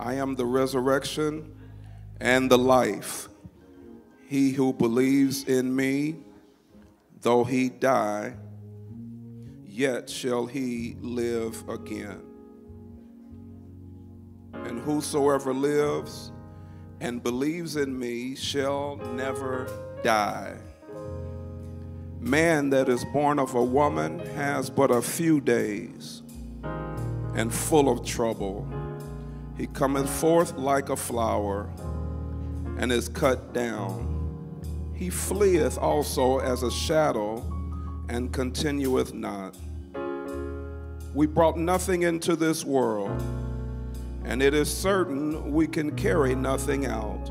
I am the resurrection and the life. He who believes in me, though he die, yet shall he live again. And whosoever lives and believes in me shall never die. Man that is born of a woman has but a few days and full of trouble. He cometh forth like a flower and is cut down. He fleeth also as a shadow and continueth not. We brought nothing into this world, and it is certain we can carry nothing out.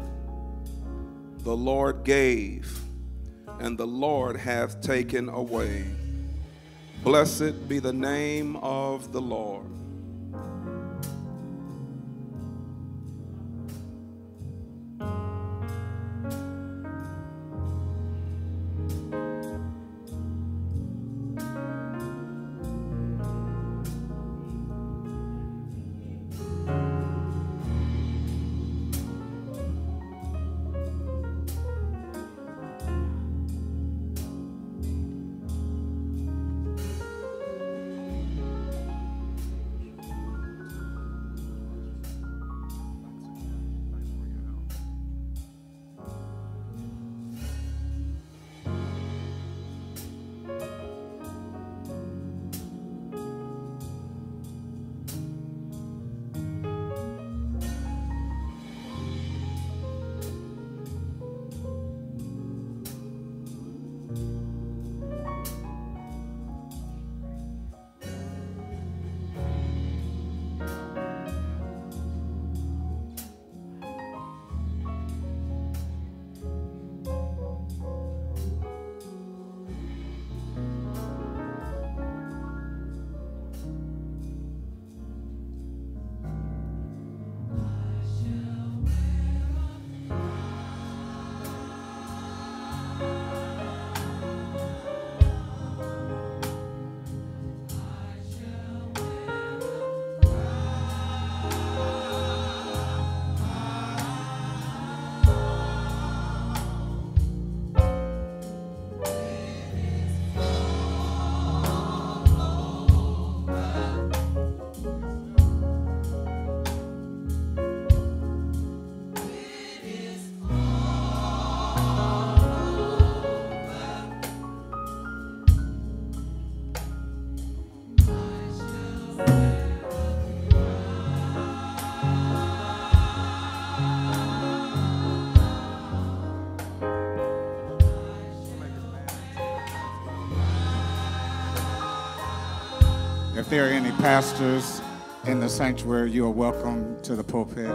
The Lord gave, and the Lord hath taken away. Blessed be the name of the Lord. If there are any pastors in the sanctuary, you are welcome to the pulpit.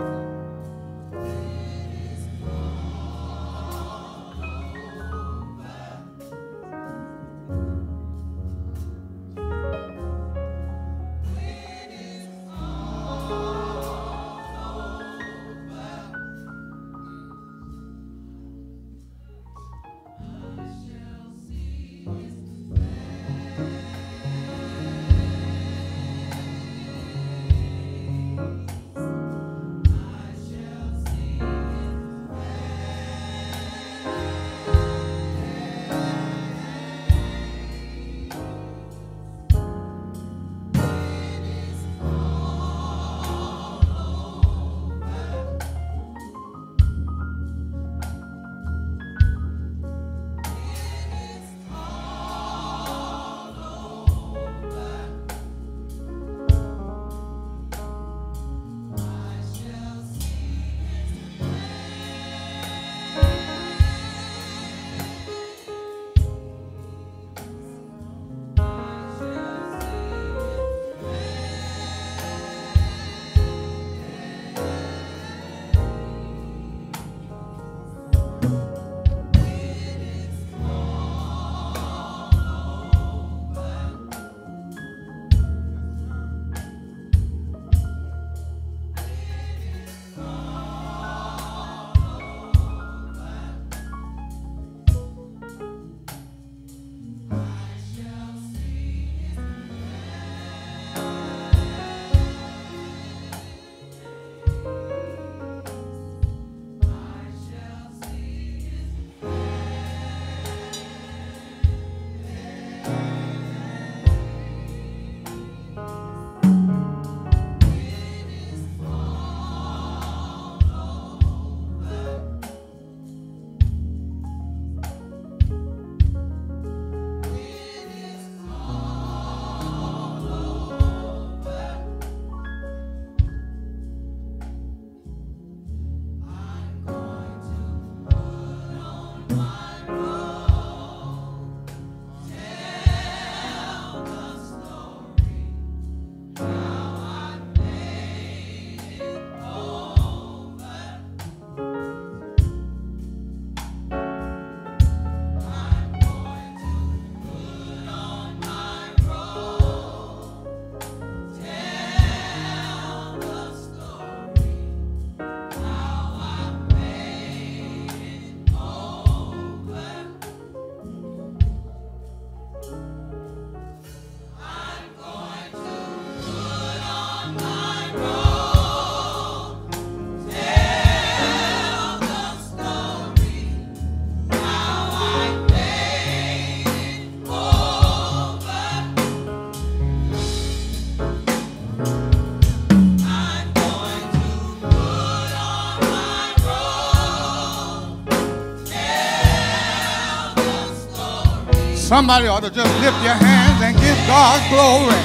Somebody ought to just lift your hands and give God glory.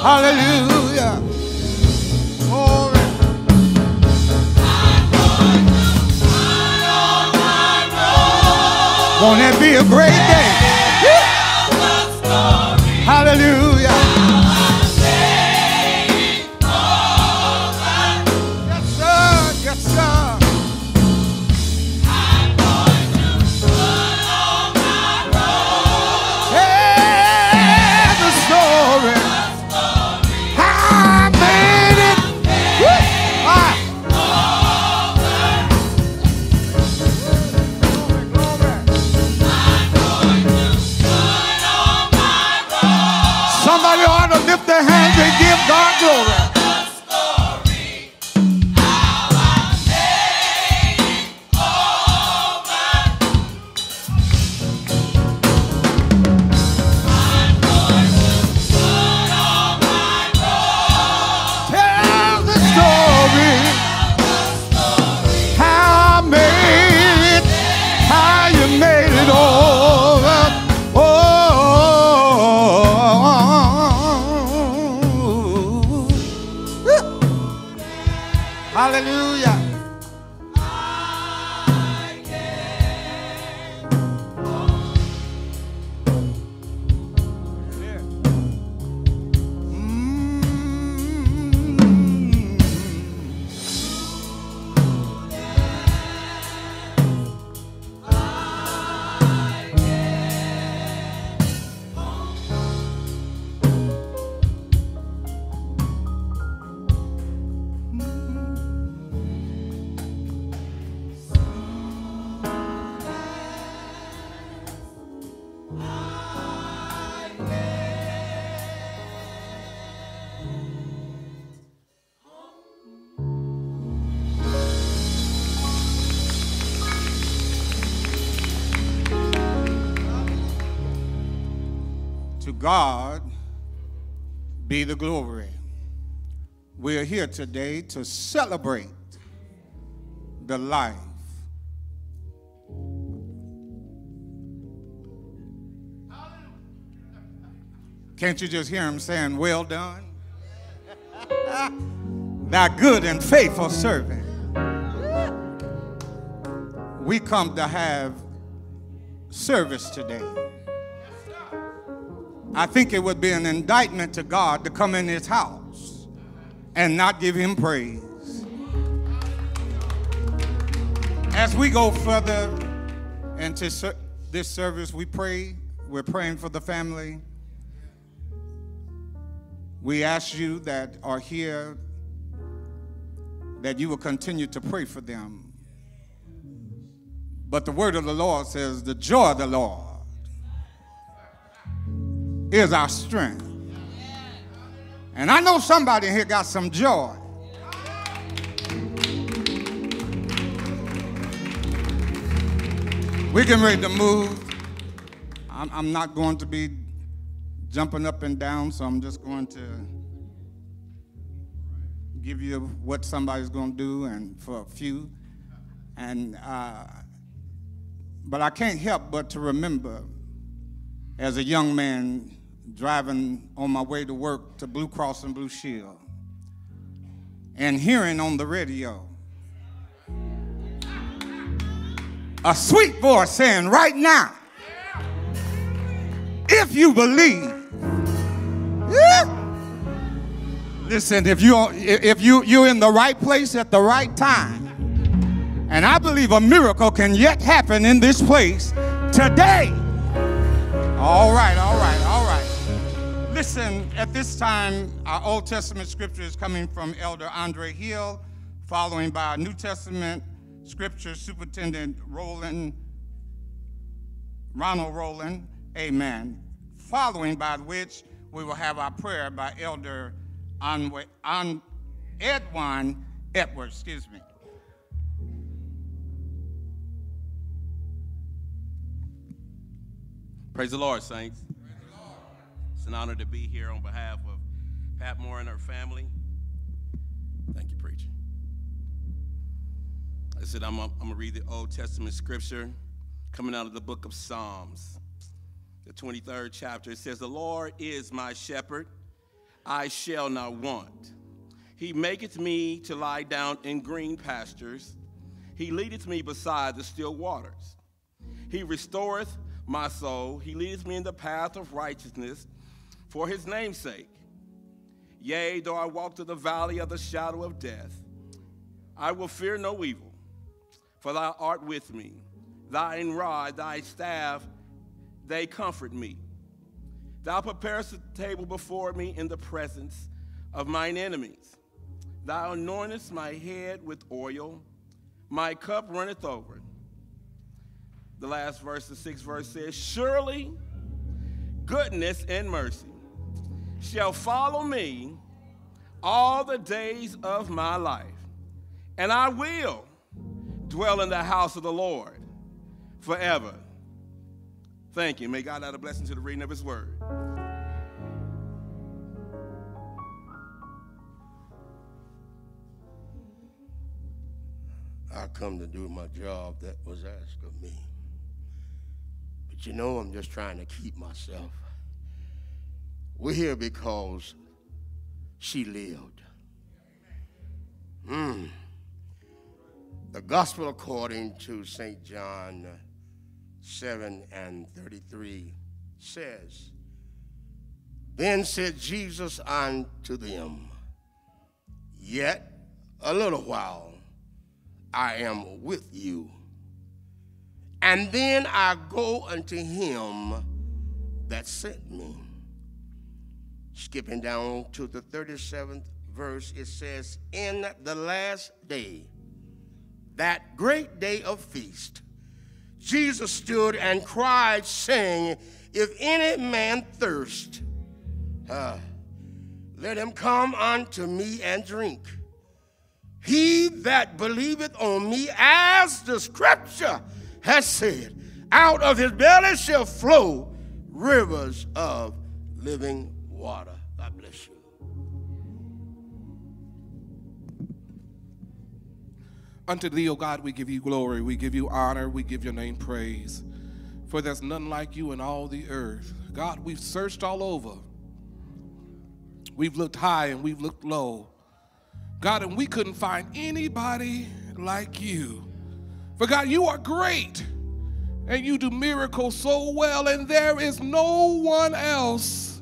Hallelujah. Glory. Won't it be a great day? Hallelujah. Today to celebrate the life Can't you just hear him saying, Well done? Thy good and faithful servant. We come to have service today. I think it would be an indictment to God to come in his house and not give him praise. As we go further into this service, we pray. We're praying for the family. We ask you that are here that you will continue to pray for them. But the word of the Lord says, the joy of the Lord is our strength. And I know somebody here got some joy. We're getting ready to move. I'm, I'm not going to be jumping up and down, so I'm just going to give you what somebody's going to do and for a few. And uh, but I can't help but to remember as a young man driving on my way to work to Blue Cross and Blue Shield and hearing on the radio a sweet voice saying, Right now, if you believe, yeah. Listen, if you if you you're in the right place at the right time, and I believe a miracle can yet happen in this place today. All right, all right, all right. Listen, at this time, our Old Testament scripture is coming from Elder Andre Hill, following by our New Testament scripture, Superintendent Roland, Ronald Roland, amen. Following by which we will have our prayer by Elder Edwin Edwards, excuse me. Praise the Lord, saints. An honor to be here on behalf of Pat Moore and her family. Thank you, preacher. I said I'm, I'm going to read the Old Testament scripture coming out of the book of Psalms. the 23rd chapter. It says, The Lord is my shepherd, I shall not want. He maketh me to lie down in green pastures. He leadeth me beside the still waters. He restoreth my soul. He leadeth me in the path of righteousness for his name's sake. Yea, though I walk through the valley of the shadow of death, I will fear no evil, for thou art with me. Thy rod, thy staff, they comfort me. Thou preparest a table before me in the presence of mine enemies. Thou anointest my head with oil, my cup runneth over. The last verse, the sixth verse says, Surely goodness and mercy shall follow me all the days of my life, and I will dwell in the house of the Lord forever. Thank you. May God add a blessing to the reading of his word. I come to do my job that was asked of me. But you know, I'm just trying to keep myself. We're here because she lived. Mm. The gospel according to St. John 7 and 33 says, Then said Jesus unto them, Yet a little while I am with you, and then I go unto him that sent me. Skipping down to the 37th verse, it says, In the last day, that great day of feast, Jesus stood and cried, saying, If any man thirst, uh, let him come unto me and drink. He that believeth on me, as the scripture has said, out of his belly shall flow rivers of living water. God bless you. Unto thee, O God, we give you glory, we give you honor, we give your name praise. For there's none like you in all the earth. God, we've searched all over. We've looked high and we've looked low. God, and we couldn't find anybody like you. For God, you are great and you do miracles so well, and there is no one else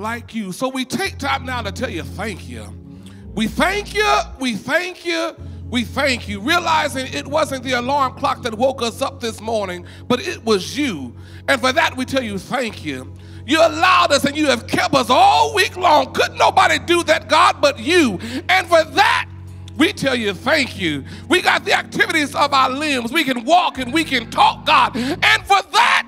like you. So we take time now to tell you thank you. We thank you, we thank you, we thank you, realizing it wasn't the alarm clock that woke us up this morning, but it was you. And for that, we tell you thank you. You allowed us and you have kept us all week long. Couldn't nobody do that, God, but you. And for that, we tell you thank you. We got the activities of our limbs. We can walk and we can talk, God. And for that,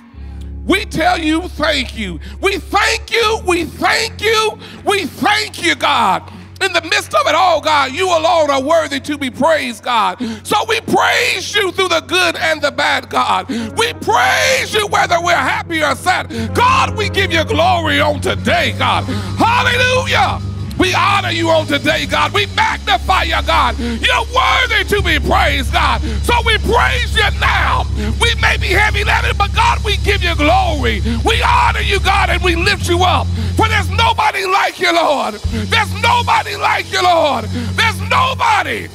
we tell you thank you. We thank you. We thank you. We thank you, God. In the midst of it all, God, you alone are worthy to be praised, God. So we praise you through the good and the bad, God. We praise you whether we're happy or sad. God, we give you glory on today, God. Hallelujah. We honor you on today, God. We magnify you, God. You're worthy to be praised, God. So we praise you now. We may be heavy laden, but God, we give you glory. We honor you, God, and we lift you up. For there's nobody like you, Lord. There's nobody like you, Lord. There's nobody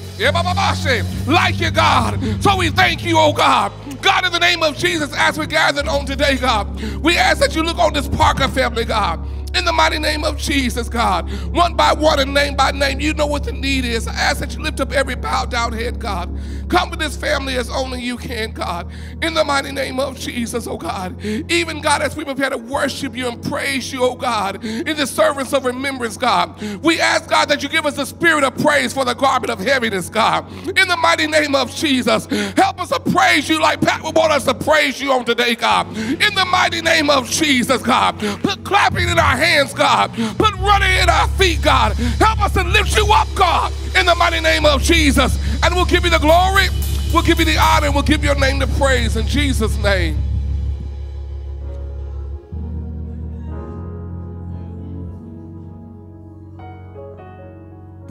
like you, God. So we thank you, oh God. God, in the name of Jesus, as we gathered on today, God, we ask that you look on this Parker family, God. In the mighty name of Jesus, God. One by one and name by name, you know what the need is. I ask that you lift up every bowed down head, God. Come with this family as only you can, God. In the mighty name of Jesus, oh God. Even, God, as we prepare to worship you and praise you, oh God, in the service of remembrance, God, we ask, God, that you give us the spirit of praise for the garment of heaviness, God. In the mighty name of Jesus, help us to praise you like Pat would want us to praise you on today, God. In the mighty name of Jesus, God. Put clapping in our hands hands, God. Put running in our feet, God. Help us to lift you up, God, in the mighty name of Jesus. And we'll give you the glory, we'll give you the honor, and we'll give your name the praise in Jesus' name.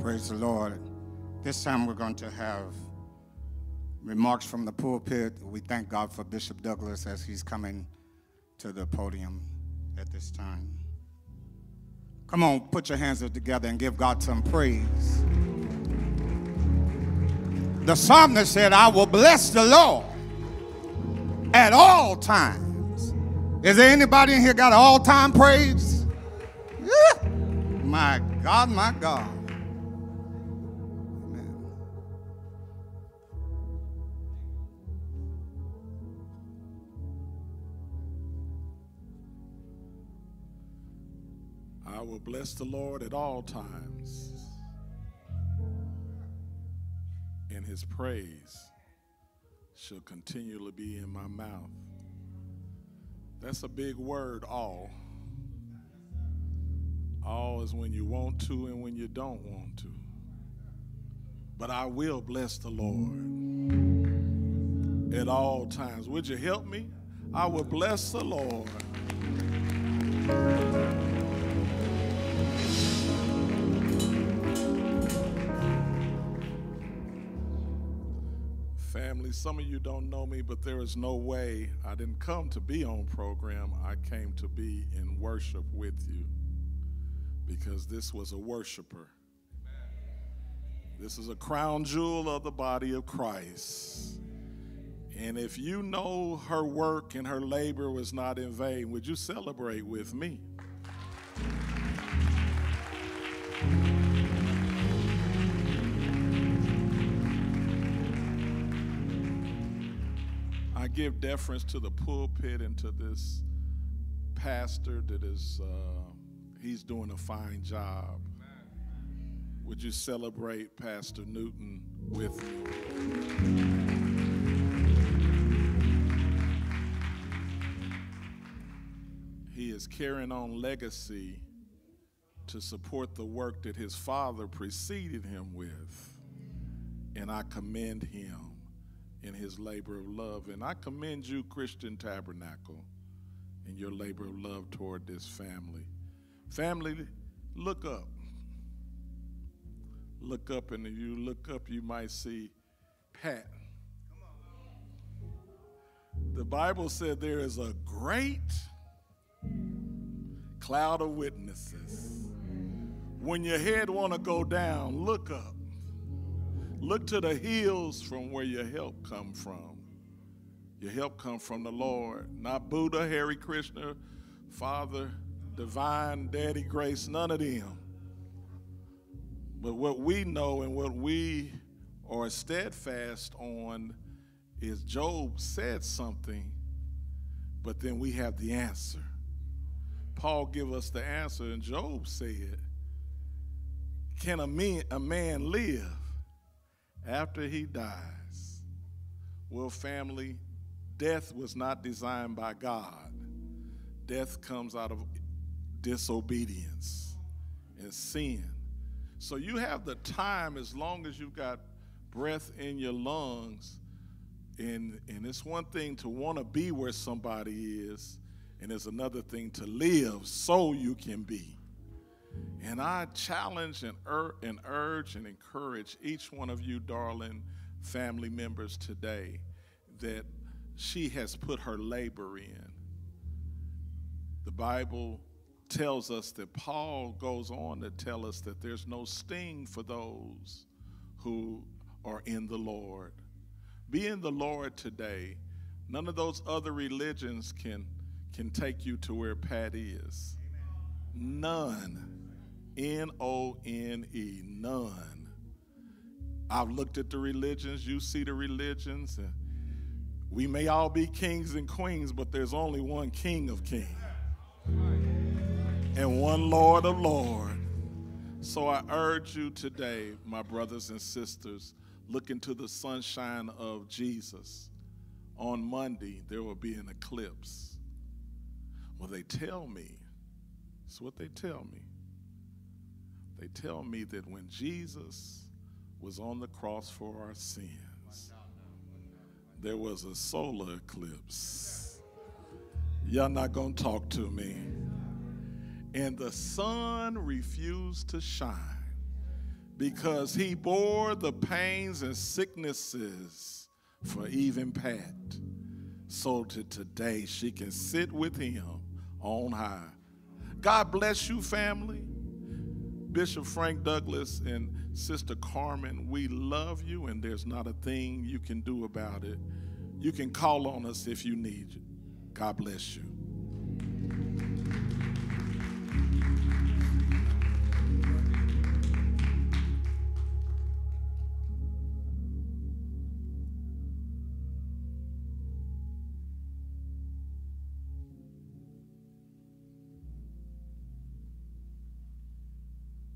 Praise the Lord. This time we're going to have remarks from the pulpit. We thank God for Bishop Douglas as he's coming to the podium at this time. Come on, put your hands together and give God some praise. The psalmist said, I will bless the Lord at all times. Is there anybody in here got all time praise? Yeah. My God, my God. Will bless the Lord at all times, and his praise shall continually be in my mouth. That's a big word, all. All is when you want to and when you don't want to. But I will bless the Lord at all times. Would you help me? I will bless the Lord. Family, some of you don't know me, but there is no way I didn't come to be on program. I came to be in worship with you because this was a worshiper. This is a crown jewel of the body of Christ. And if you know her work and her labor was not in vain, would you celebrate with me? Give deference to the pulpit and to this pastor that is, uh, he's doing a fine job. Would you celebrate Pastor Newton with me? He is carrying on legacy to support the work that his father preceded him with. And I commend him in his labor of love. And I commend you, Christian Tabernacle, in your labor of love toward this family. Family, look up. Look up, and if you look up, you might see Pat. The Bible said there is a great cloud of witnesses. When your head want to go down, look up. Look to the hills from where your help come from. Your help come from the Lord, not Buddha, Hare Krishna, Father, Divine, Daddy, Grace, none of them. But what we know and what we are steadfast on is Job said something, but then we have the answer. Paul give us the answer, and Job said, "Can a man, a man live after he dies?" Well, family, death was not designed by God. Death comes out of disobedience and sin. So you have the time as long as you've got breath in your lungs. And, and it's one thing to want to be where somebody is, and it's another thing to live so you can be. And I challenge and, ur- and urge and encourage each one of you, darling family members, today that she has put her labor in. The Bible tells us that Paul goes on to tell us that there's no sting for those who are in the Lord. Be in the Lord today. None of those other religions can, can take you to where Pat is. None. N O N E. None. I've looked at the religions, you see the religions, we may all be kings and queens, but there's only one king of kings and one Lord of Lords. So I urge you today, my brothers and sisters, look into the sunshine of Jesus. On Monday, there will be an eclipse. Well, they tell me, it's what they tell me. They tell me that when Jesus was on the cross for our sins, there was a solar eclipse. Y'all not gonna talk to me and the sun refused to shine because he bore the pains and sicknesses for even Pat. so that today she can sit with him on high. God bless you, family. Bishop Frank Douglas and Sister Carmen, we love you, and there's not a thing you can do about it. You can call on us if you need. God bless you.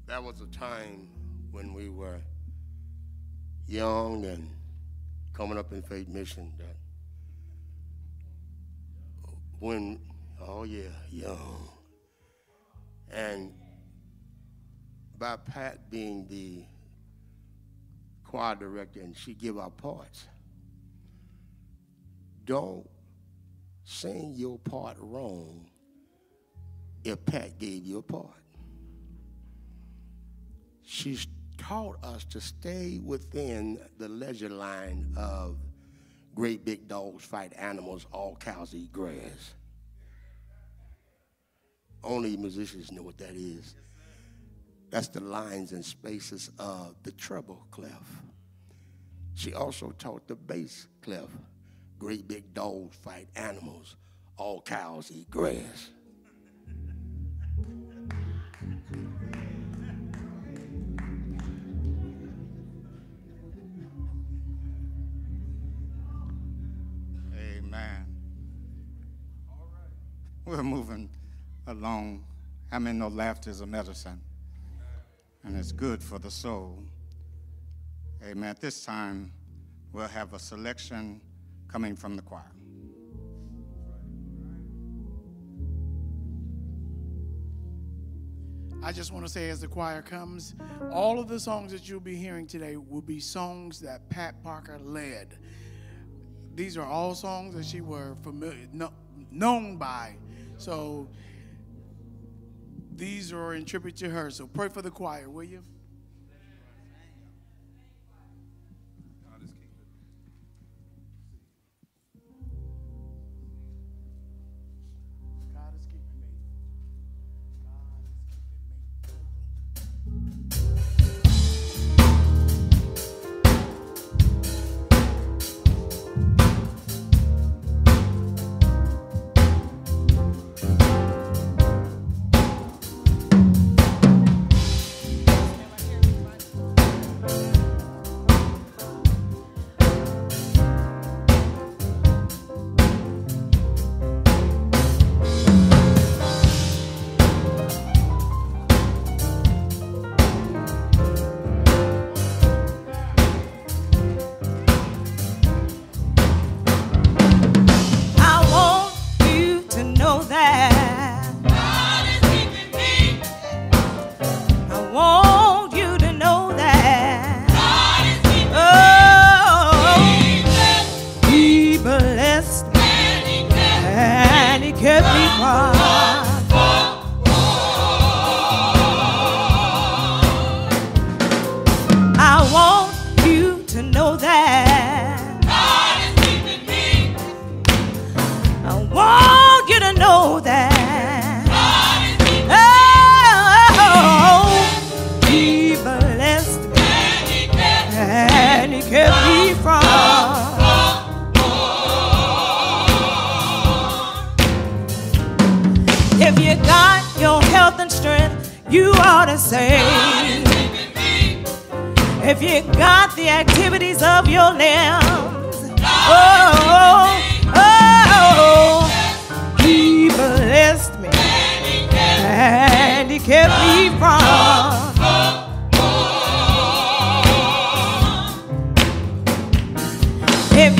That was a time when we were young and coming up in faith mission that when oh yeah young. And by pat being the choir director and she give our parts don't sing your part wrong if pat gave you a part she's taught us to stay within the ledger line of great big dogs fight animals, all cows eat grass. Only musicians know what that is. That's the lines and spaces of the treble clef. She also taught the bass clef. Great big dogs fight animals, all cows eat grass. We're moving along. I mean, know laughter is a medicine? And it's good for the soul. Amen. At this time, we'll have a selection coming from the choir. I just want to say, as the choir comes, all of the songs that you'll be hearing today will be songs that Pat Parker led. These are all songs that she were familiar, no, known by. So these are in tribute to her. So pray for the choir, will you?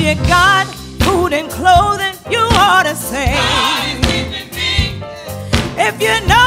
You got food and clothing, you ought to say. If you know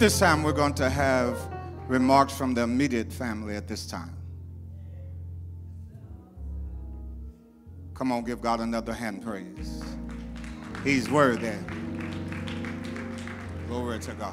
At this time, we're going to have remarks from the immediate family at this time. Come on, give God another hand praise. He's worthy. Glory to God.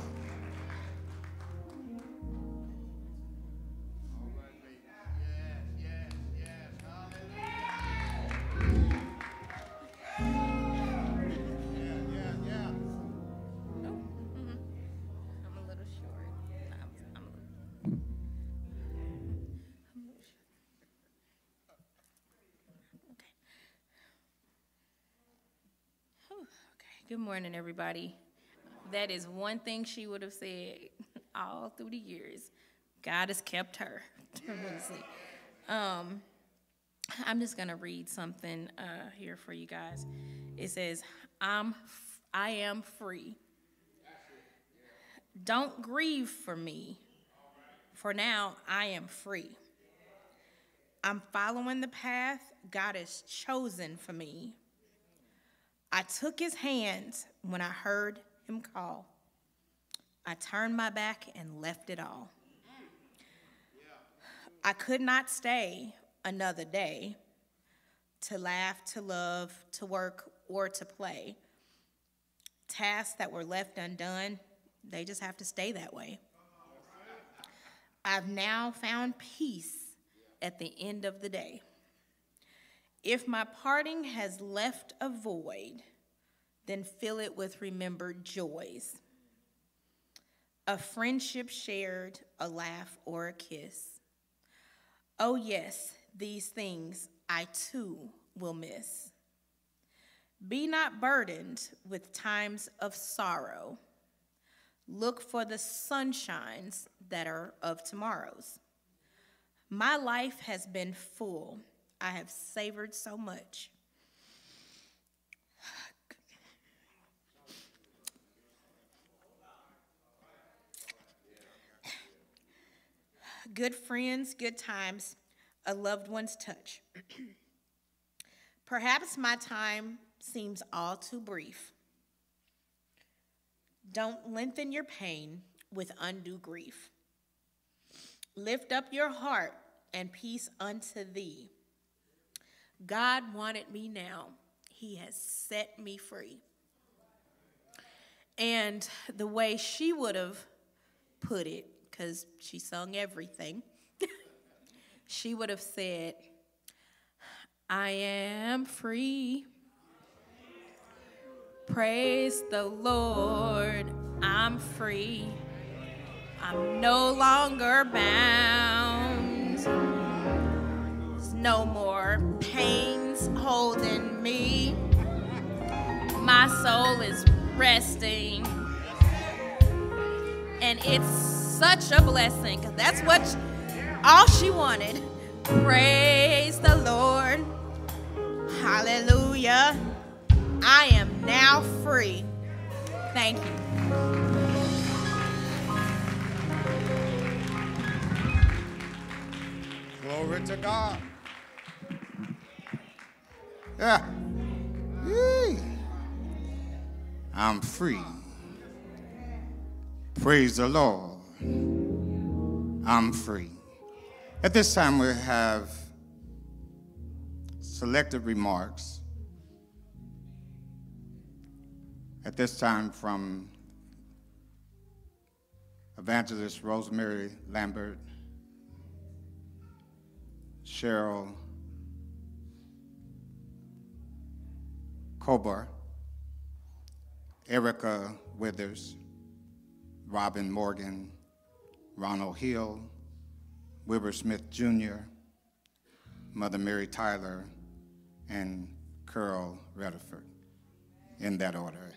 Good morning, everybody. That is one thing she would have said all through the years. God has kept her. um, I'm just gonna read something uh, here for you guys. It says, "I'm, f- I am free." Don't grieve for me, for now I am free. I'm following the path God has chosen for me. I took his hands when I heard him call. I turned my back and left it all. I could not stay another day to laugh, to love, to work, or to play. Tasks that were left undone, they just have to stay that way. I've now found peace at the end of the day. If my parting has left a void, then fill it with remembered joys. A friendship shared, a laugh, or a kiss. Oh, yes, these things I too will miss. Be not burdened with times of sorrow. Look for the sunshines that are of tomorrows. My life has been full. I have savored so much. Good friends, good times, a loved one's touch. Perhaps my time seems all too brief. Don't lengthen your pain with undue grief. Lift up your heart and peace unto thee. God wanted me now, he has set me free. And the way she would have put it, because she sung everything, she would have said, I am free. Praise the Lord, I'm free. I'm no longer bound. No more pains holding me. My soul is resting. And it's such a blessing. That's what all she wanted. Praise the Lord. Hallelujah. I am now free. Thank you. Glory to God. Yeah. I'm free. Praise the Lord. I'm free. At this time, we have selected remarks. At this time, from Evangelist Rosemary Lambert, Cheryl Kober, Erica Withers, Robin Morgan, Ronald Hill, Wilbur Smith Jr., Mother Mary Tyler, and Curl Rutherford, in that order.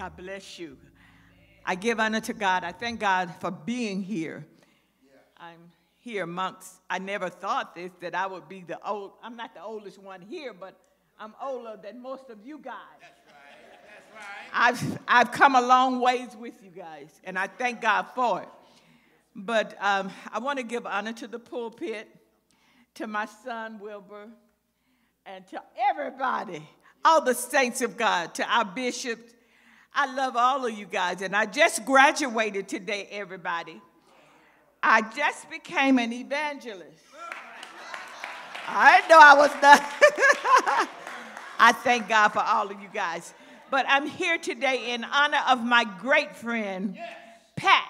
God bless you. I give honor to God. I thank God for being here. I'm here amongst, I never thought this, that I would be the old, I'm not the oldest one here, but I'm older than most of you guys. That's right. That's right. I've, I've come a long ways with you guys, and I thank God for it. But um, I want to give honor to the pulpit, to my son Wilbur, and to everybody, all the saints of God, to our bishops. I love all of you guys, and I just graduated today, everybody. I just became an evangelist. I didn't know I was done. I thank God for all of you guys. But I'm here today in honor of my great friend, Pat.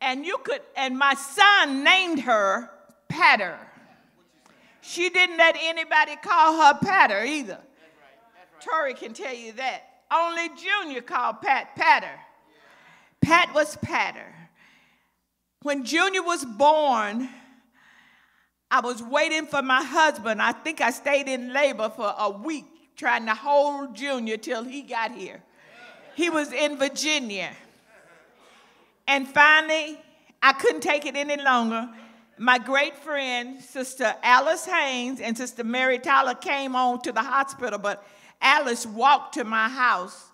And you could, and my son named her Patter. She didn't let anybody call her Patter either. Tori can tell you that. Only Junior called Pat Patter. Pat was Patter. When Junior was born, I was waiting for my husband. I think I stayed in labor for a week trying to hold Junior till he got here. He was in Virginia. And finally, I couldn't take it any longer. My great friend, Sister Alice Haynes and Sister Mary Tyler came on to the hospital, but Alice walked to my house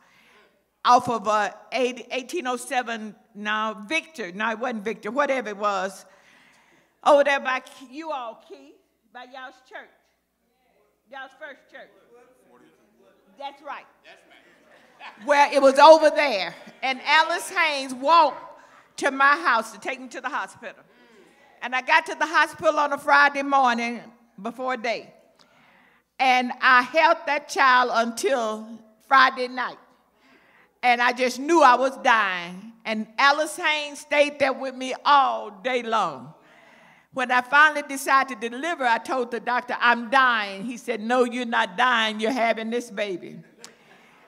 off of uh, 80 1807, now Victor, no, it wasn't Victor, whatever it was, over there by you all, Keith, by y'all's church, y'all's first church. That's right. Well, it was over there. And Alice Haynes walked to my house to take me to the hospital. And I got to the hospital on a Friday morning before day. And I held that child until Friday night. And I just knew I was dying. And Alice Haynes stayed there with me all day long. When I finally decided to deliver, I told the doctor, I'm dying. He said, No, you're not dying, you're having this baby.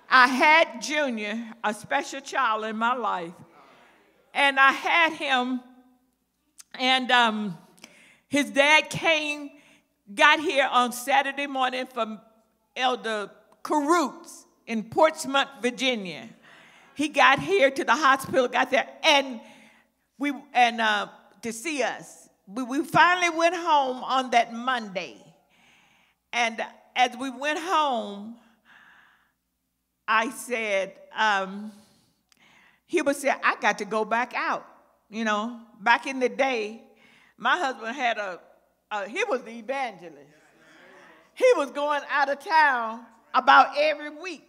I had Junior, a special child in my life, and I had him, and um, his dad came, got here on Saturday morning from Elder Carruth's in Portsmouth, Virginia. He got here to the hospital, got there, and we and uh, to see us. We, we finally went home on that Monday, and as we went home, I said, um, he would say, I got to go back out. You know, back in the day, my husband had a, a he was the evangelist. he was going out of town about every week.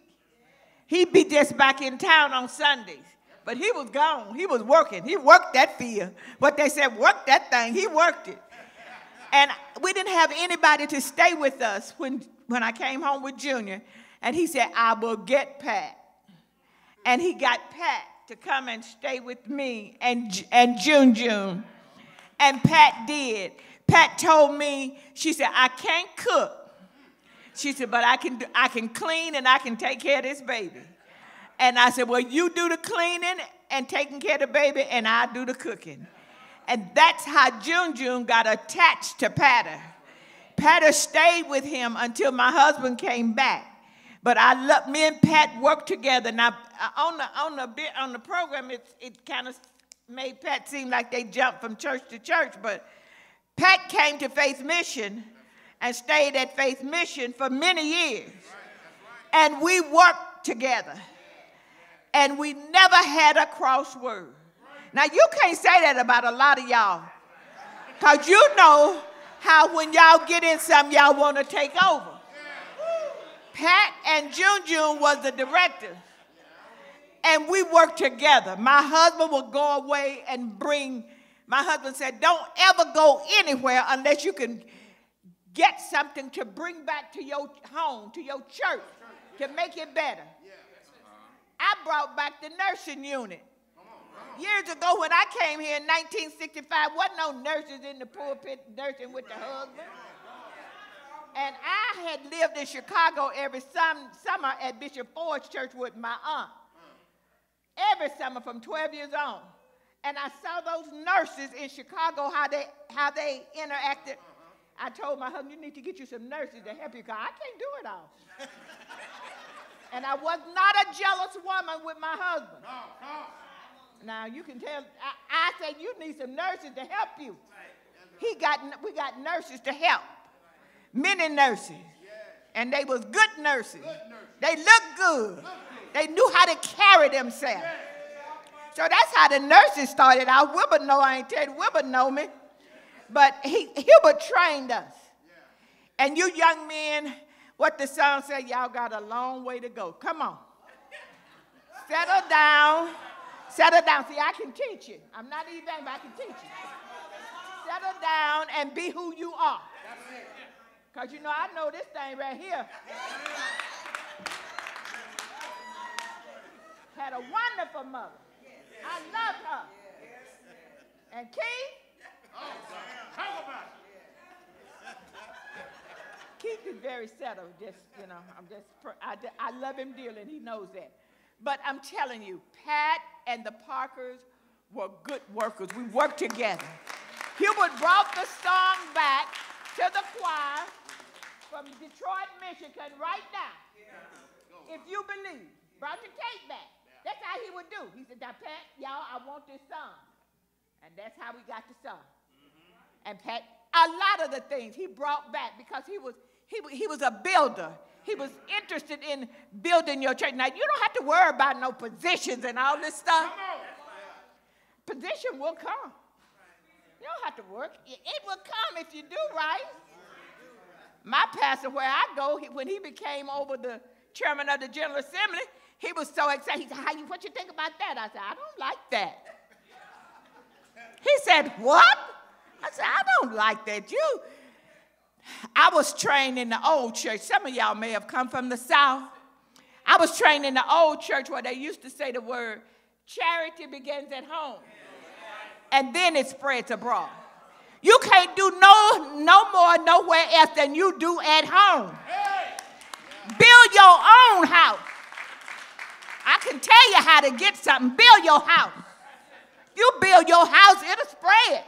He'd be just back in town on Sundays. But he was gone. He was working. He worked that field. What they said, work that thing. He worked it. And we didn't have anybody to stay with us when, when I came home with Junior. And he said, I will get Pat. And he got Pat to come and stay with me and, and June June. And Pat did. Pat told me, she said, I can't cook. She said, but I can, do, I can clean and I can take care of this baby. And I said, well, you do the cleaning and taking care of the baby, and I do the cooking. And that's how June June got attached to Patter. Patter stayed with him until my husband came back. But I love me and Pat worked together. Now uh, on the on the bit on the program, it it kind of made Pat seem like they jumped from church to church. But Pat came to Faith Mission and stayed at Faith Mission for many years, and we worked together, and we never had a crossword. Now you can't say that about a lot of y'all, cause you know how when y'all get in something, y'all want to take over. Pat and June June was the director. And we worked together. My husband would go away and bring, my husband said, Don't ever go anywhere unless you can get something to bring back to your home, to your church, to make it better. I brought back the nursing unit. Years ago, when I came here in 1965, wasn't no nurses in the pulpit nursing with the husband. And I had lived in Chicago every summer at Bishop Ford's church with my aunt. Every summer from 12 years on. And I saw those nurses in Chicago, how they, how they interacted. I told my husband, you need to get you some nurses to help you, because I can't do it all. and I was not a jealous woman with my husband. Now you can tell, I, I said, you need some nurses to help you. He got, we got nurses to help many nurses. And they was good nurses. They looked good. They knew how to carry themselves. So that's how the nurses started out. Wilbur know I ain't tell you, Wilbur know me. But he, Hubert trained us. And you young men, what the song said, y'all got a long way to go. Come on. Settle down. Settle down. See, I can teach you. I'm not even, but I can teach you. Settle down and be who you are. Because you know, I know this thing right here. Had a wonderful mother. I loved her. And Keith? Keith is very settled. Just, you know, I'm just, I, I love him dearly, and he knows that. But I'm telling you, Pat and the Parkers were good workers. We worked together. Hubert brought the song back to the choir from Detroit, Michigan, right now. If you believe, brought the tape back. That's how he would do. He said, now, Pat, y'all, I want this song. And that's how we got the song. Mm-hmm. And Pat, a lot of the things he brought back because he was, he, he was a builder. He was interested in building your church. Now, you don't have to worry about no positions and all this stuff. Position will come. You don't have to work. It will come if you do right. My pastor, where I go, when he became over the chairman of the General Assembly, he was so excited. He said, How you, what you think about that? I said, I don't like that. He said, What? I said, I don't like that. You, I was trained in the old church. Some of y'all may have come from the South. I was trained in the old church where they used to say the word, charity begins at home. And then it spreads abroad. You can't do no, no more nowhere else than you do at home. Build your own house. I can tell you how to get something. Build your house. You build your house, it'll spread.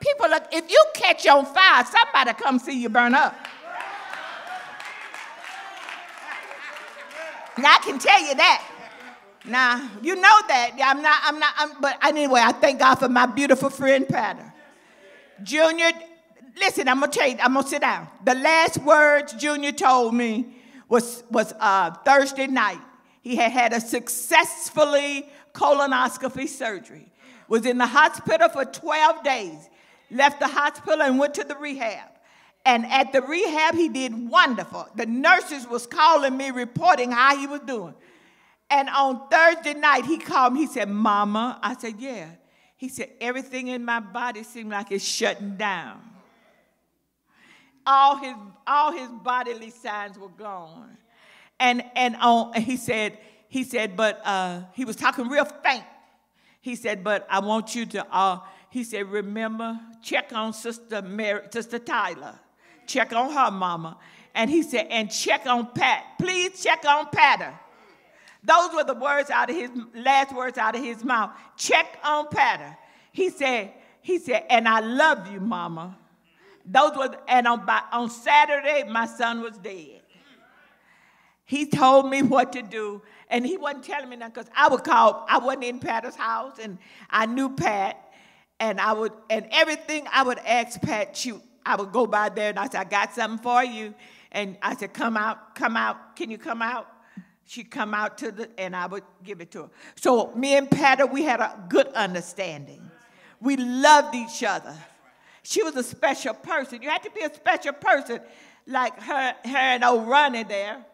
People, look, if you catch on fire, somebody come see you burn up. Now I can tell you that. Now you know that. I'm not. I'm not. I'm, but anyway, I thank God for my beautiful friend Patty. Junior, listen, I'm gonna tell you, I'm gonna sit down. The last words Junior told me was, was uh, Thursday night. He had had a successfully colonoscopy surgery, was in the hospital for 12 days, left the hospital and went to the rehab. And at the rehab, he did wonderful. The nurses was calling me, reporting how he was doing. And on Thursday night, he called me. He said, Mama. I said, Yeah. He said, Everything in my body seemed like it's shutting down. All his, all his bodily signs were gone. And, and on, he said, he said, but uh, he was talking real faint. He said, but I want you to, uh, he said, remember, check on Sister Mary, Sister Tyler. Check on her mama. And he said, and check on Pat. Please check on Patter. Those were the words out of his last words out of his mouth. Check on Patter. He said, he said, and I love you, mama. Those were, and on, on Saturday, my son was dead. He told me what to do, and he wasn't telling me nothing because I would call, I wasn't in Pat's house, and I knew Pat, and I would, and everything I would ask Pat, she, I would go by there and I said, I got something for you. And I said, come out, come out, can you come out? She'd come out to the, and I would give it to her. So me and Patty, we had a good understanding. We loved each other. She was a special person. You had to be a special person, like her, her and old Ronnie there.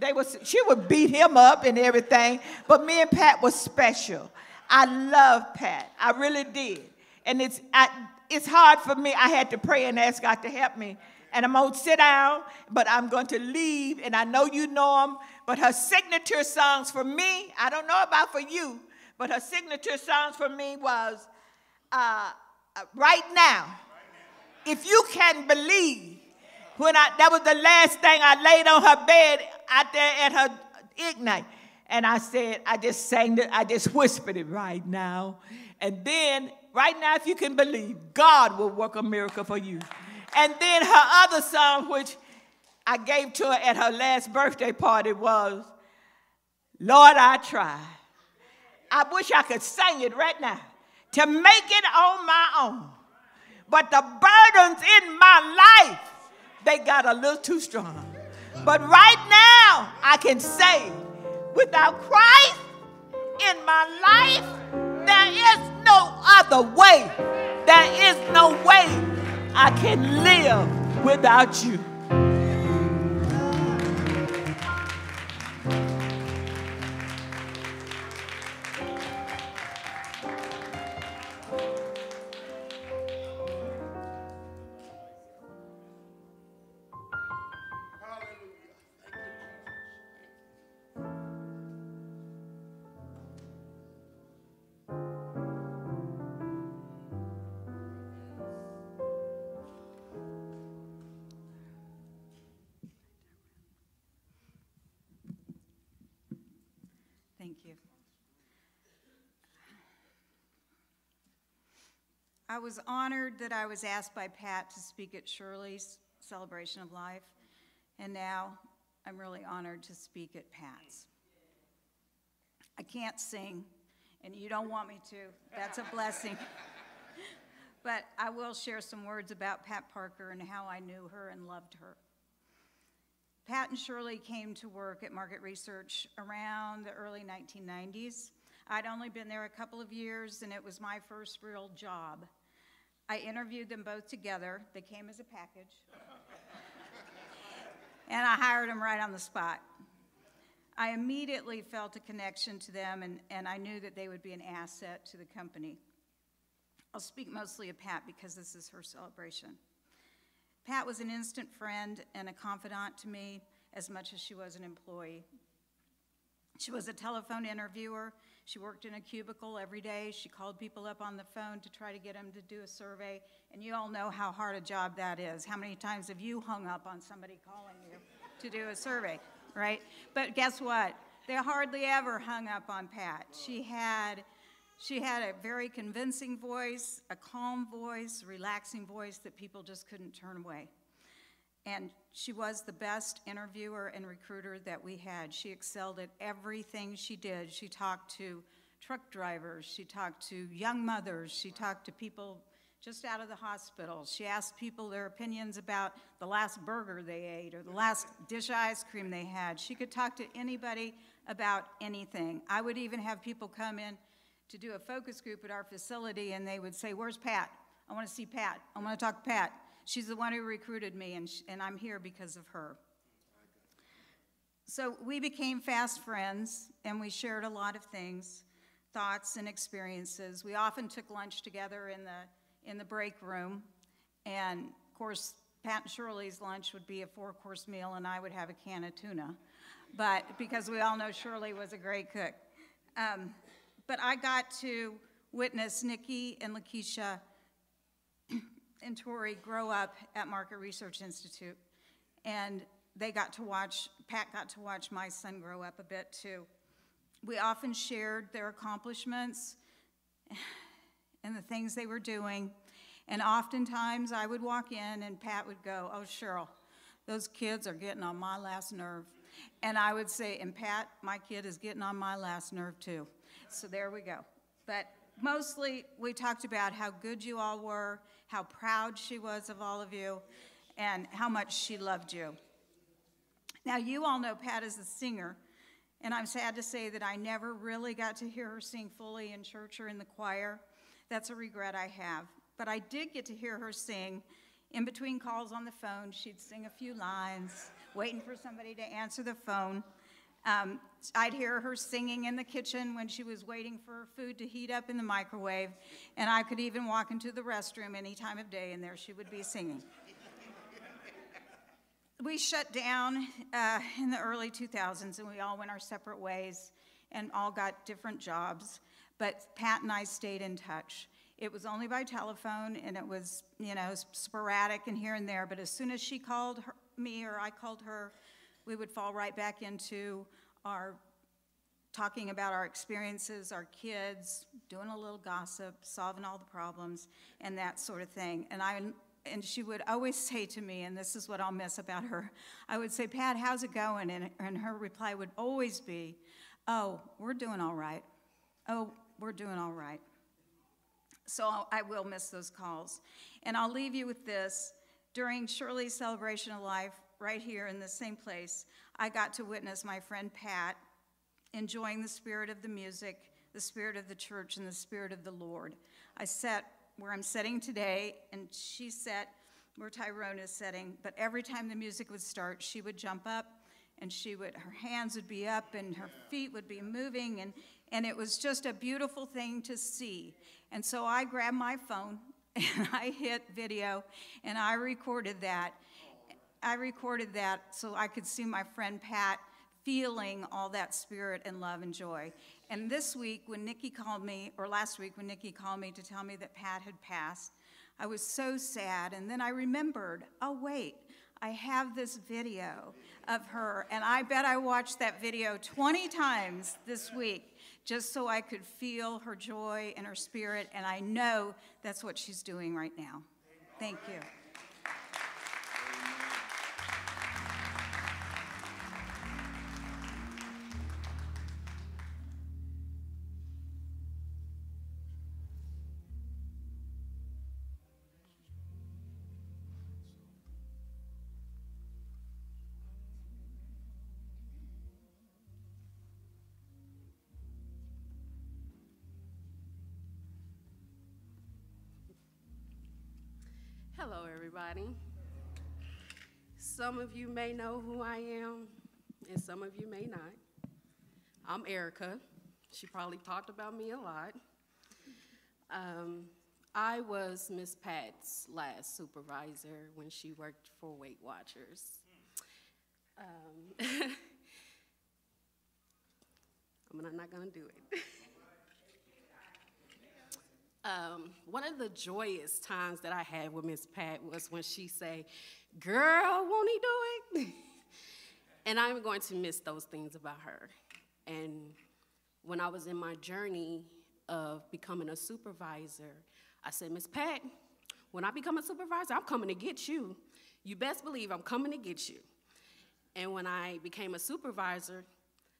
They was, she would beat him up and everything, but me and Pat was special. I love Pat. I really did. And it's, I, it's hard for me. I had to pray and ask God to help me. And I'm going to sit down, but I'm going to leave. And I know you know him, but her signature songs for me, I don't know about for you, but her signature songs for me was uh, uh Right Now. If you can believe, when I, that was the last thing I laid on her bed out there at her ignite. And I said, I just sang it, I just whispered it right now. And then, right now, if you can believe, God will work a miracle for you. And then her other song, which I gave to her at her last birthday party, was Lord, I try. I wish I could sing it right now to make it on my own. But the burdens in my life, they got a little too strong. But right now, I can say, without Christ in my life, there is no other way. There is no way I can live without you. I was honored that I was asked by Pat to speak at Shirley's celebration of life, and now I'm really honored to speak at Pat's. I can't sing, and you don't want me to. That's a blessing. but I will share some words about Pat Parker and how I knew her and loved her. Pat and Shirley came to work at Market Research around the early 1990s. I'd only been there a couple of years, and it was my first real job. I interviewed them both together. They came as a package. and I hired them right on the spot. I immediately felt a connection to them, and, and I knew that they would be an asset to the company. I'll speak mostly of Pat because this is her celebration. Pat was an instant friend and a confidant to me as much as she was an employee. She was a telephone interviewer she worked in a cubicle every day. She called people up on the phone to try to get them to do a survey. And you all know how hard a job that is. How many times have you hung up on somebody calling you to do a survey, right? But guess what? They hardly ever hung up on Pat. She had, she had a very convincing voice, a calm voice, relaxing voice that people just couldn't turn away. And she was the best interviewer and recruiter that we had. She excelled at everything she did. She talked to truck drivers, she talked to young mothers, she talked to people just out of the hospital. She asked people their opinions about the last burger they ate or the last dish ice cream they had. She could talk to anybody about anything. I would even have people come in to do a focus group at our facility and they would say, Where's Pat? I want to see Pat. I want to talk to Pat. She's the one who recruited me, and, and I'm here because of her. So we became fast friends, and we shared a lot of things, thoughts and experiences. We often took lunch together in the, in the break room, and of course, Pat and Shirley's lunch would be a four-course meal, and I would have a can of tuna. But, because we all know Shirley was a great cook. Um, but I got to witness Nikki and Lakeisha and Tori grow up at Market Research Institute. And they got to watch, Pat got to watch my son grow up a bit too. We often shared their accomplishments and the things they were doing. And oftentimes I would walk in and Pat would go, Oh, Cheryl, those kids are getting on my last nerve. And I would say, And Pat, my kid is getting on my last nerve too. So there we go. But mostly we talked about how good you all were, how proud she was of all of you, and how much she loved you. Now, you all know Pat is a singer, and I'm sad to say that I never really got to hear her sing fully in church or in the choir. That's a regret I have. But I did get to hear her sing in between calls on the phone. She'd sing a few lines, waiting for somebody to answer the phone. Um, I'd hear her singing in the kitchen when she was waiting for food to heat up in the microwave, and I could even walk into the restroom any time of day, and there she would be singing. we shut down uh, in the early 2000s, and we all went our separate ways and all got different jobs. But Pat and I stayed in touch. It was only by telephone, and it was, you know, sporadic and here and there. But as soon as she called her, me or I called her, we would fall right back into our talking about our experiences, our kids, doing a little gossip, solving all the problems, and that sort of thing. And I and she would always say to me, and this is what I'll miss about her, I would say, Pat, how's it going? And, and her reply would always be, Oh, we're doing all right. Oh, we're doing all right. So I will miss those calls. And I'll leave you with this. During Shirley's celebration of life, right here in the same place, I got to witness my friend Pat enjoying the spirit of the music, the spirit of the church, and the spirit of the Lord. I sat where I'm sitting today, and she sat where Tyrone is sitting, but every time the music would start, she would jump up and she would her hands would be up and her feet would be moving and and it was just a beautiful thing to see. And so I grabbed my phone and I hit video and I recorded that. I recorded that so I could see my friend Pat feeling all that spirit and love and joy. And this week, when Nikki called me, or last week when Nikki called me to tell me that Pat had passed, I was so sad. And then I remembered, oh, wait, I have this video of her. And I bet I watched that video 20 times this week just so I could feel her joy and her spirit. And I know that's what she's doing right now. Thank you. Hello, everybody. Some of you may know who I am, and some of you may not. I'm Erica. She probably talked about me a lot. Um, I was Miss Pat's last supervisor when she worked for Weight Watchers. Um, I'm not gonna do it. um, one of the joyous times that I had with Miss Pat was when she say, "Girl, won't he do it?" and I'm going to miss those things about her. And when I was in my journey of becoming a supervisor, I said, Miss Pat, when I become a supervisor, I'm coming to get you. You best believe I'm coming to get you. And when I became a supervisor,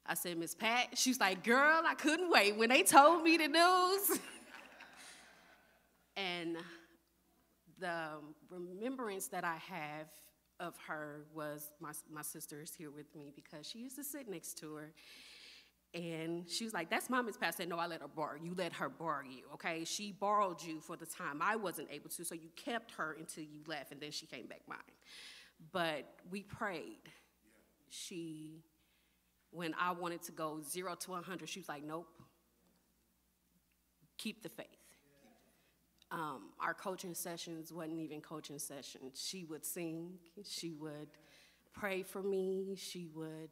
I said, Miss Pat, she's like, girl, I couldn't wait. When they told me the news, and the remembrance that I have of her was my, my sister is here with me because she used to sit next to her. And she was like, That's my Miss Pat. I said, No, I let her borrow. You let her borrow you, okay? She borrowed you for the time I wasn't able to, so you kept her until you left, and then she came back mine. But we prayed. She, when I wanted to go zero to 100, she was like, Nope. Keep the faith. Um, our coaching sessions wasn't even coaching sessions. She would sing, she would pray for me, she would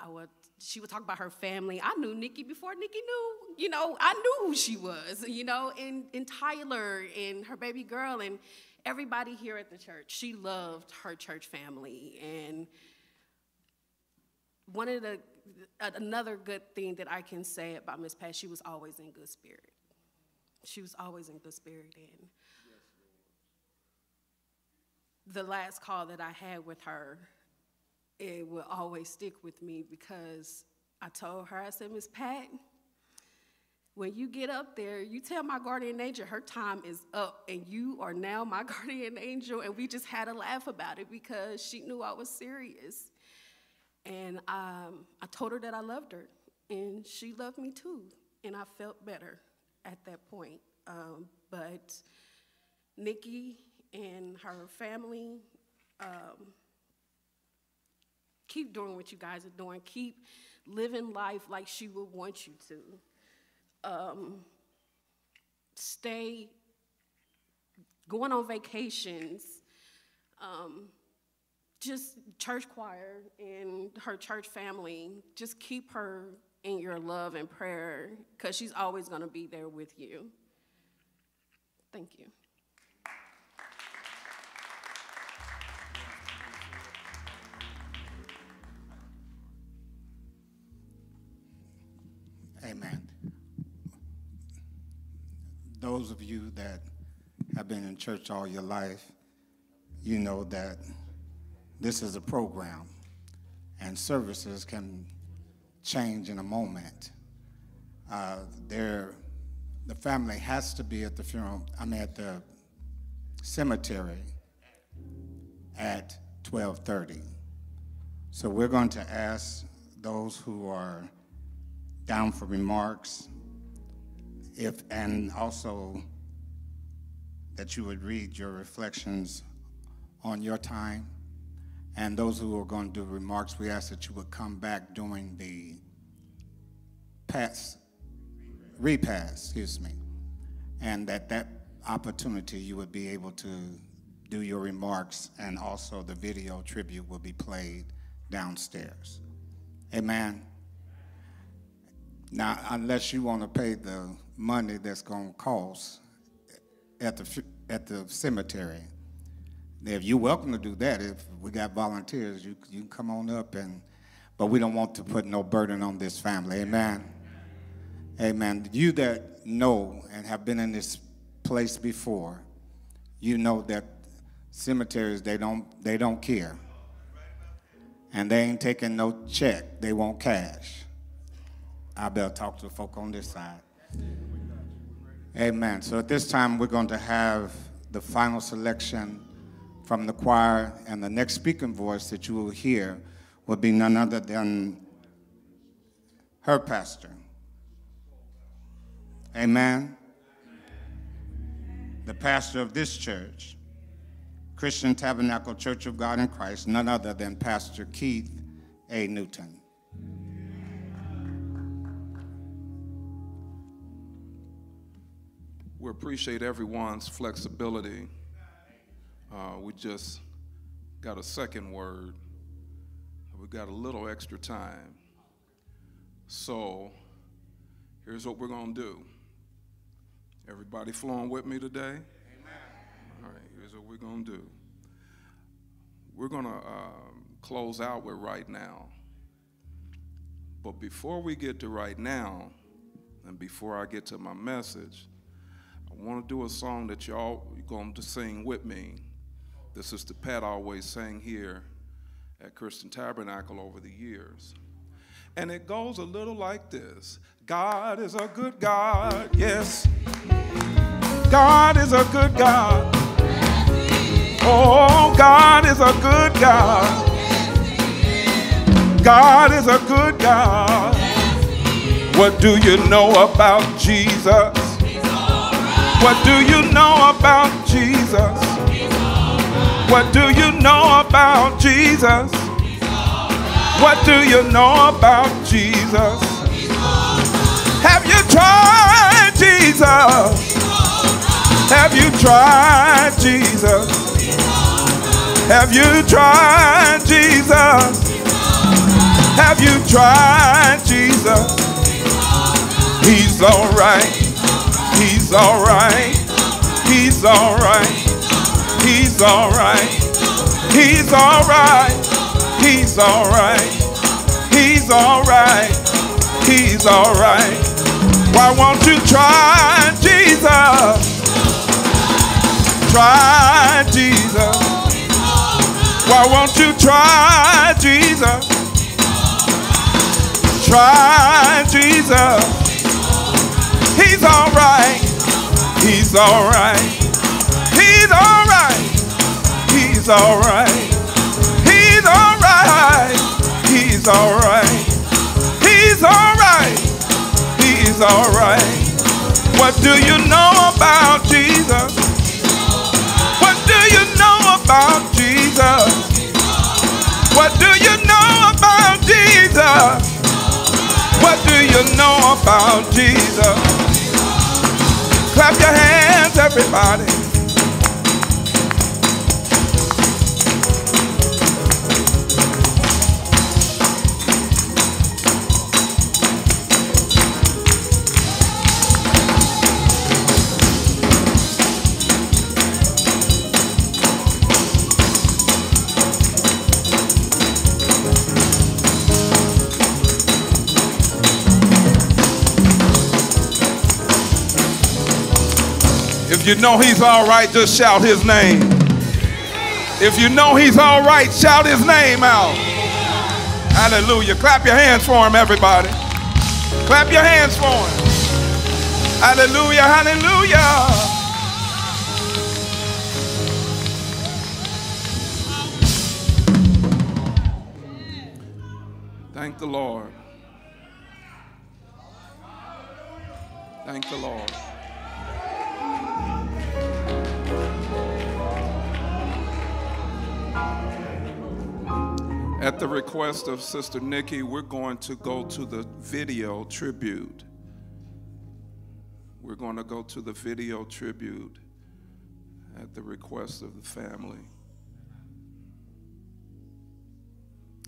I would she would talk about her family. I knew Nikki before Nikki knew, you know, I knew who she was, you know, and, and Tyler and her baby girl and everybody here at the church. She loved her church family. And one of the another good thing that I can say about Miss Pat, she was always in good spirit. She was always in good spirit. And the last call that I had with her, it will always stick with me because I told her, I said, Miss Pat, when you get up there, you tell my guardian angel her time is up, and you are now my guardian angel. And we just had a laugh about it because she knew I was serious. And um, I told her that I loved her, and she loved me too. And I felt better at that point. Um, but Nikki and her family, um, keep doing what you guys are doing. Keep living life like she would want you to. Um, stay going on vacations. Um, just church choir and her church family. Just keep her in your love and prayer because she's always going to be there with you. Thank you. Amen. Those of you that have been in church all your life, you know that this is a program and services can change in a moment. Uh, there, the family has to be at the funeral, I mean at the cemetery at 1230. So we're going to ask those who are down for remarks. If, and also that you would read your reflections on your time. And those who are going to do remarks, we ask that you would come back during the pass, repass, excuse me, and that that opportunity you would be able to do your remarks and also the video tribute will be played downstairs. Amen. Now, unless you want to pay the money that's going to cost at the, at the cemetery, if you're welcome to do that, if we got volunteers, you, you can come on up and, but we don't want to put no burden on this family. Amen. Amen. You that know and have been in this place before, you know that cemeteries they don't they don't care. And they ain't taking no check. They want cash. I better talk to the folk on this side. Amen. So at this time, we're going to have the final selection from the choir, and the next speaking voice that you will hear will be none other than her pastor. Amen. The pastor of this church, Christian Tabernacle Church of God in Christ, none other than Pastor Keith A. Newton. We appreciate everyone's flexibility. Uh, we just got a second word. We got a little extra time. So here's what we're going to do. Everybody flowing with me today? Amen. All right, here's what we're going to do. We're going to um, close out with right now. But before we get to right now, and before I get to my message, I want to do a song that y'all going to sing with me. This is the Pat always sang here at Christian Tabernacle over the years. And it goes a little like this God is a good God, yes. God is a good God. Oh, God is a good God. God is a good God. What do you know about Jesus? What do you know about Jesus? What do you know about Jesus? What do you know about Jesus? Have you tried Jesus? Have you tried Jesus? Have you tried Jesus? Have you tried Jesus? He's alright. He's alright. He's alright. He's alright. He's alright. He's alright. He's alright. He's alright. Why won't you try Jesus? Try Jesus. Why won't you try Jesus? Try Jesus. He's alright. He's alright. He's alright. He's alright. He's alright. He's alright. He's alright. He's alright. What do you know about Jesus? What do you know about Jesus? What do you know about Jesus? What do you know about Jesus? Clap your hands, everybody. You know he's all right, just shout his name. If you know he's all right, shout his name out. Hallelujah. Clap your hands for him, everybody. Clap your hands for him. Hallelujah, hallelujah. Thank the Lord. Thank the Lord. At the request of Sister Nikki, we're going to go to the video tribute. We're going to go to the video tribute at the request of the family.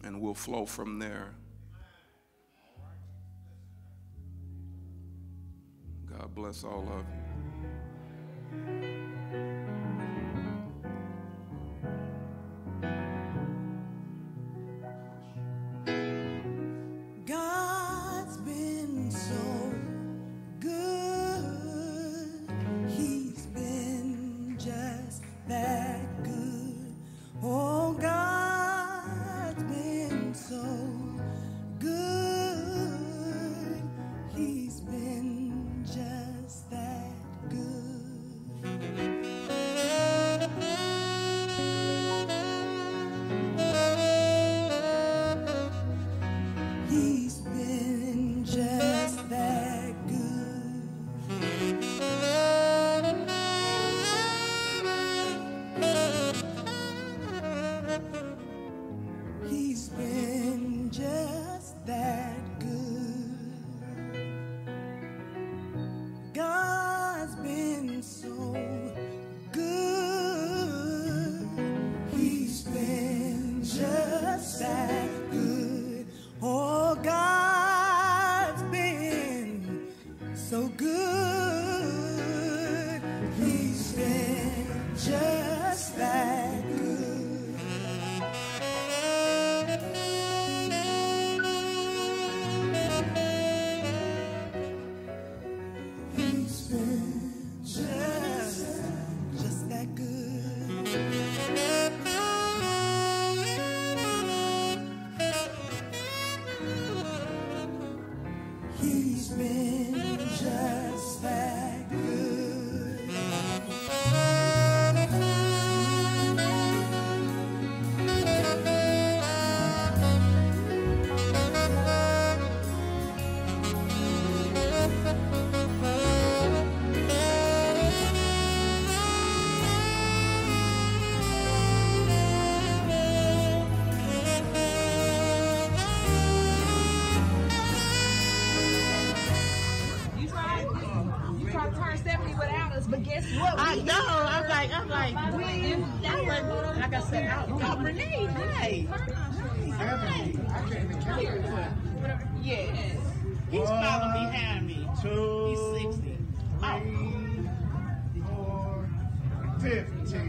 And we'll flow from there. God bless all of you.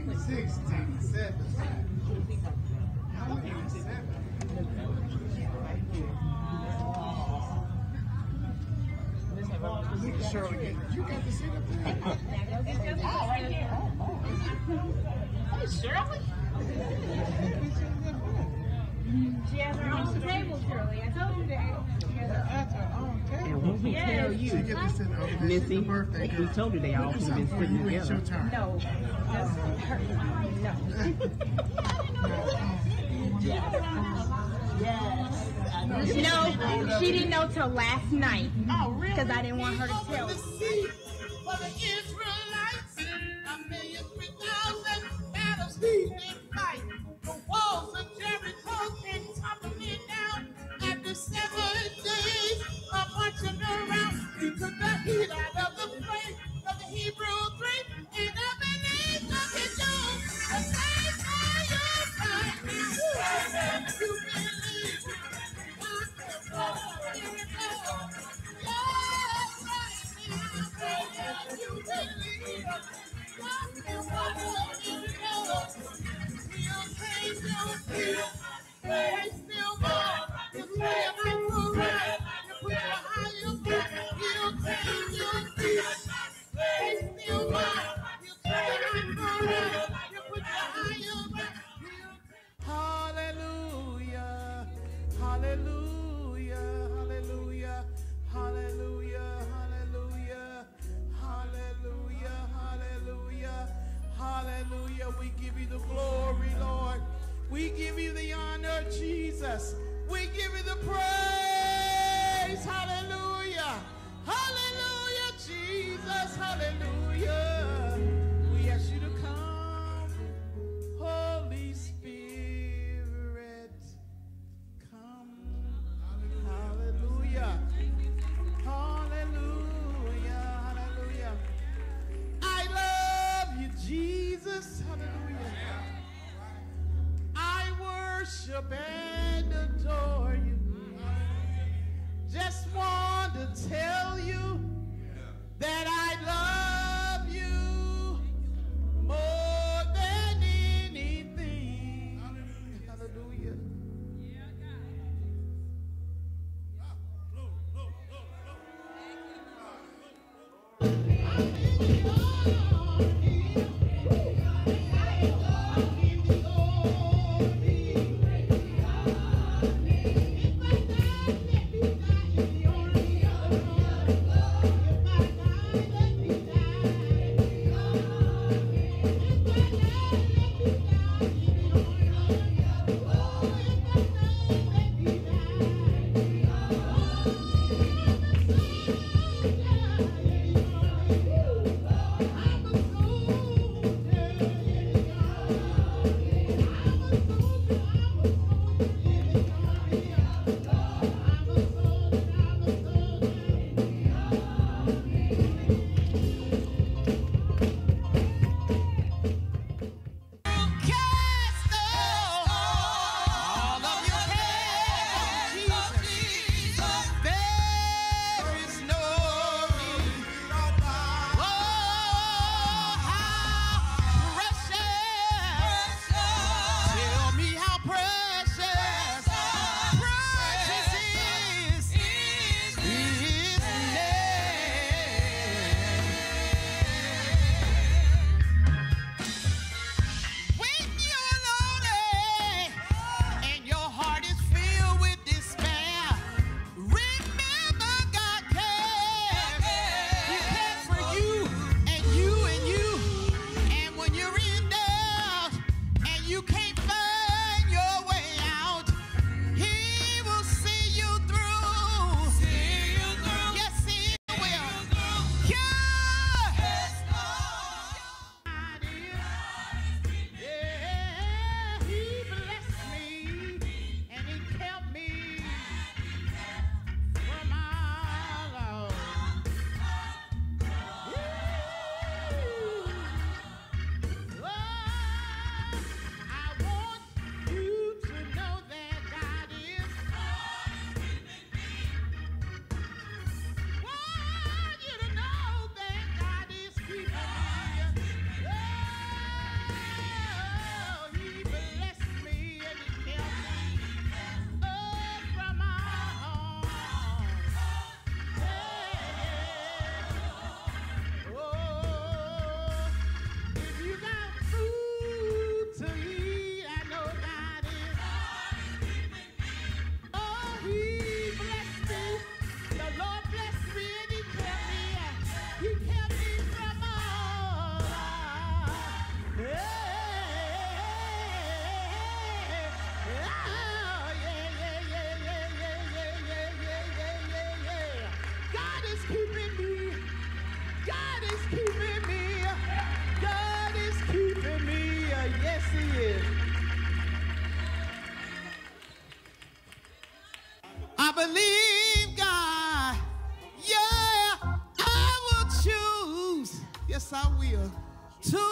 15, Shirley, you got to sit oh, right here. Hey, Shirley. she has her own table, Shirley. I told you that. She has her own okay. And when he yes. tell you, uh, Missy, birthday, we told you they all been sitting together. No, that's her. No. yes. yes. No, she, no, she didn't know till last night. Oh, really? Because I didn't want her to tell. To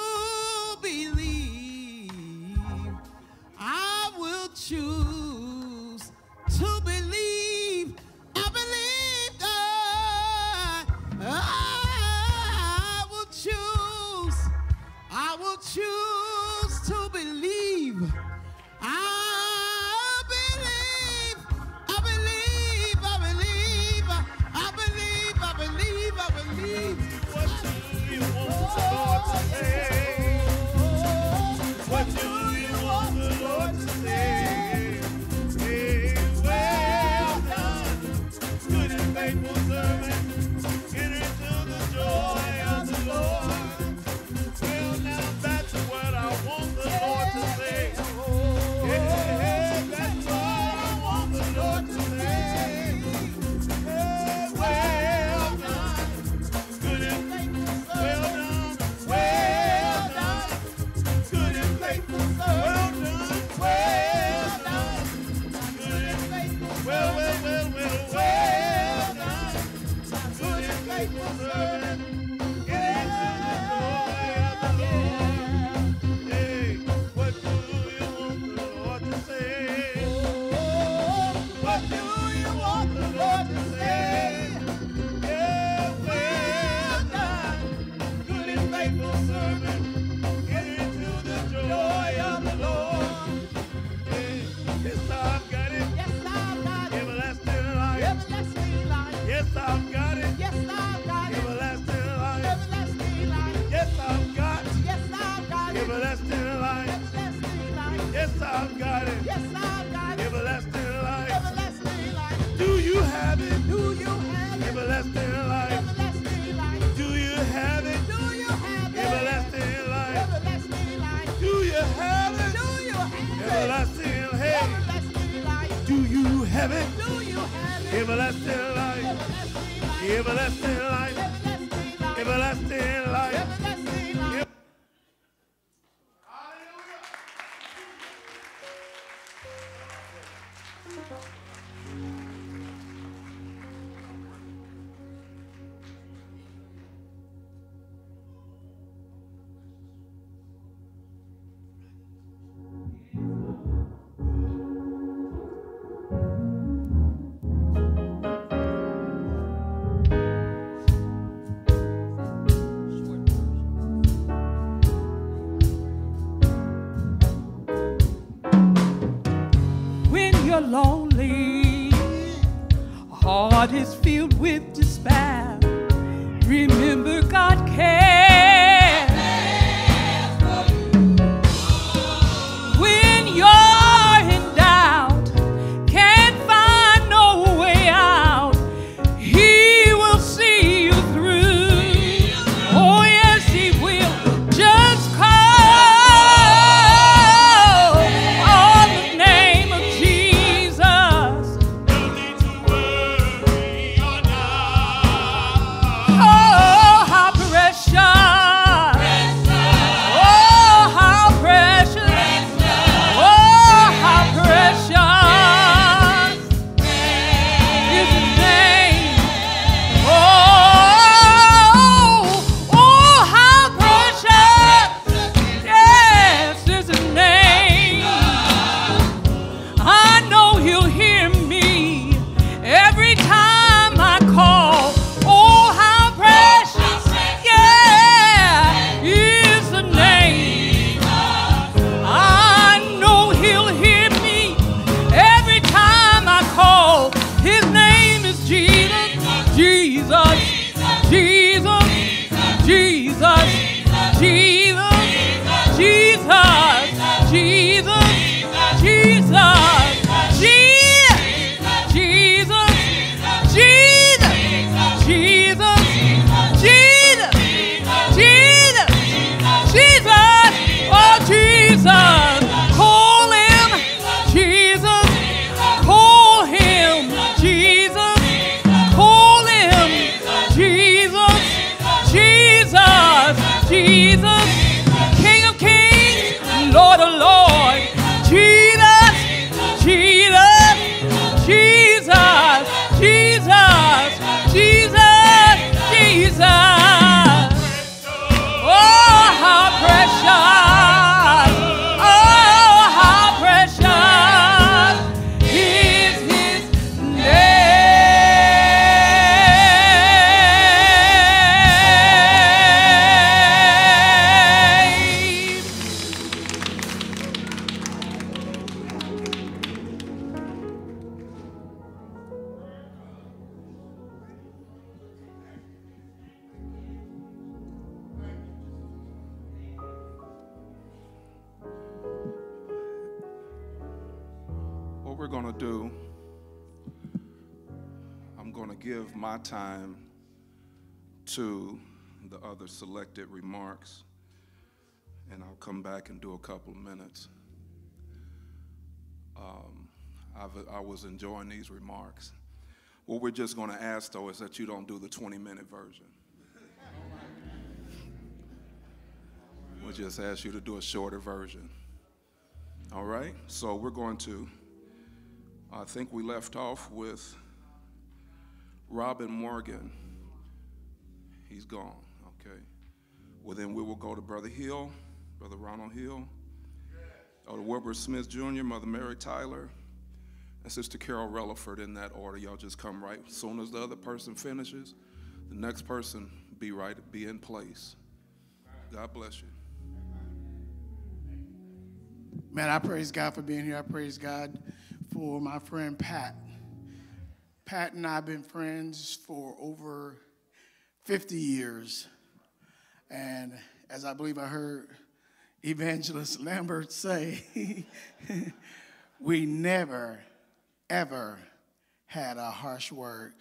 chocolate. Come back and do a couple of minutes. Um, I was enjoying these remarks. What we're just going to ask, though, is that you don't do the 20 minute version. We'll just ask you to do a shorter version. All right? So we're going to, I think we left off with Robin Morgan. He's gone, okay? Well, then we will go to Brother Hill, Brother Ronald Hill, Elder Wilbur Smith Jr., Mother Mary Tyler, and Sister Carol Relaford in that order. Y'all just come right. As soon as the other person finishes, the next person be right, be in place. God bless you. Man, I praise God for being here. I praise God for my friend Pat. Pat and I have been friends for over 50 years. And as I believe I heard Evangelist Lambert say, we never, ever had a harsh word.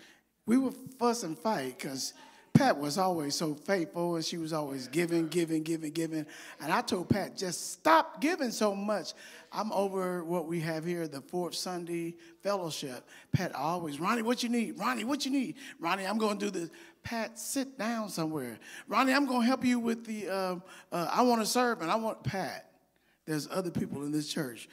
We would fuss and fight because Pat was always so faithful and she was always giving, giving, giving, giving. And I told Pat, just stop giving so much. I'm over what we have here, the fourth Sunday fellowship. Pat always, Ronnie, what you need? Ronnie, what you need? Ronnie, I'm going to do this. Pat, sit down somewhere. Ronnie, I'm going to help you with the, um, uh, I want to serve and I want Pat. There's other people in this church.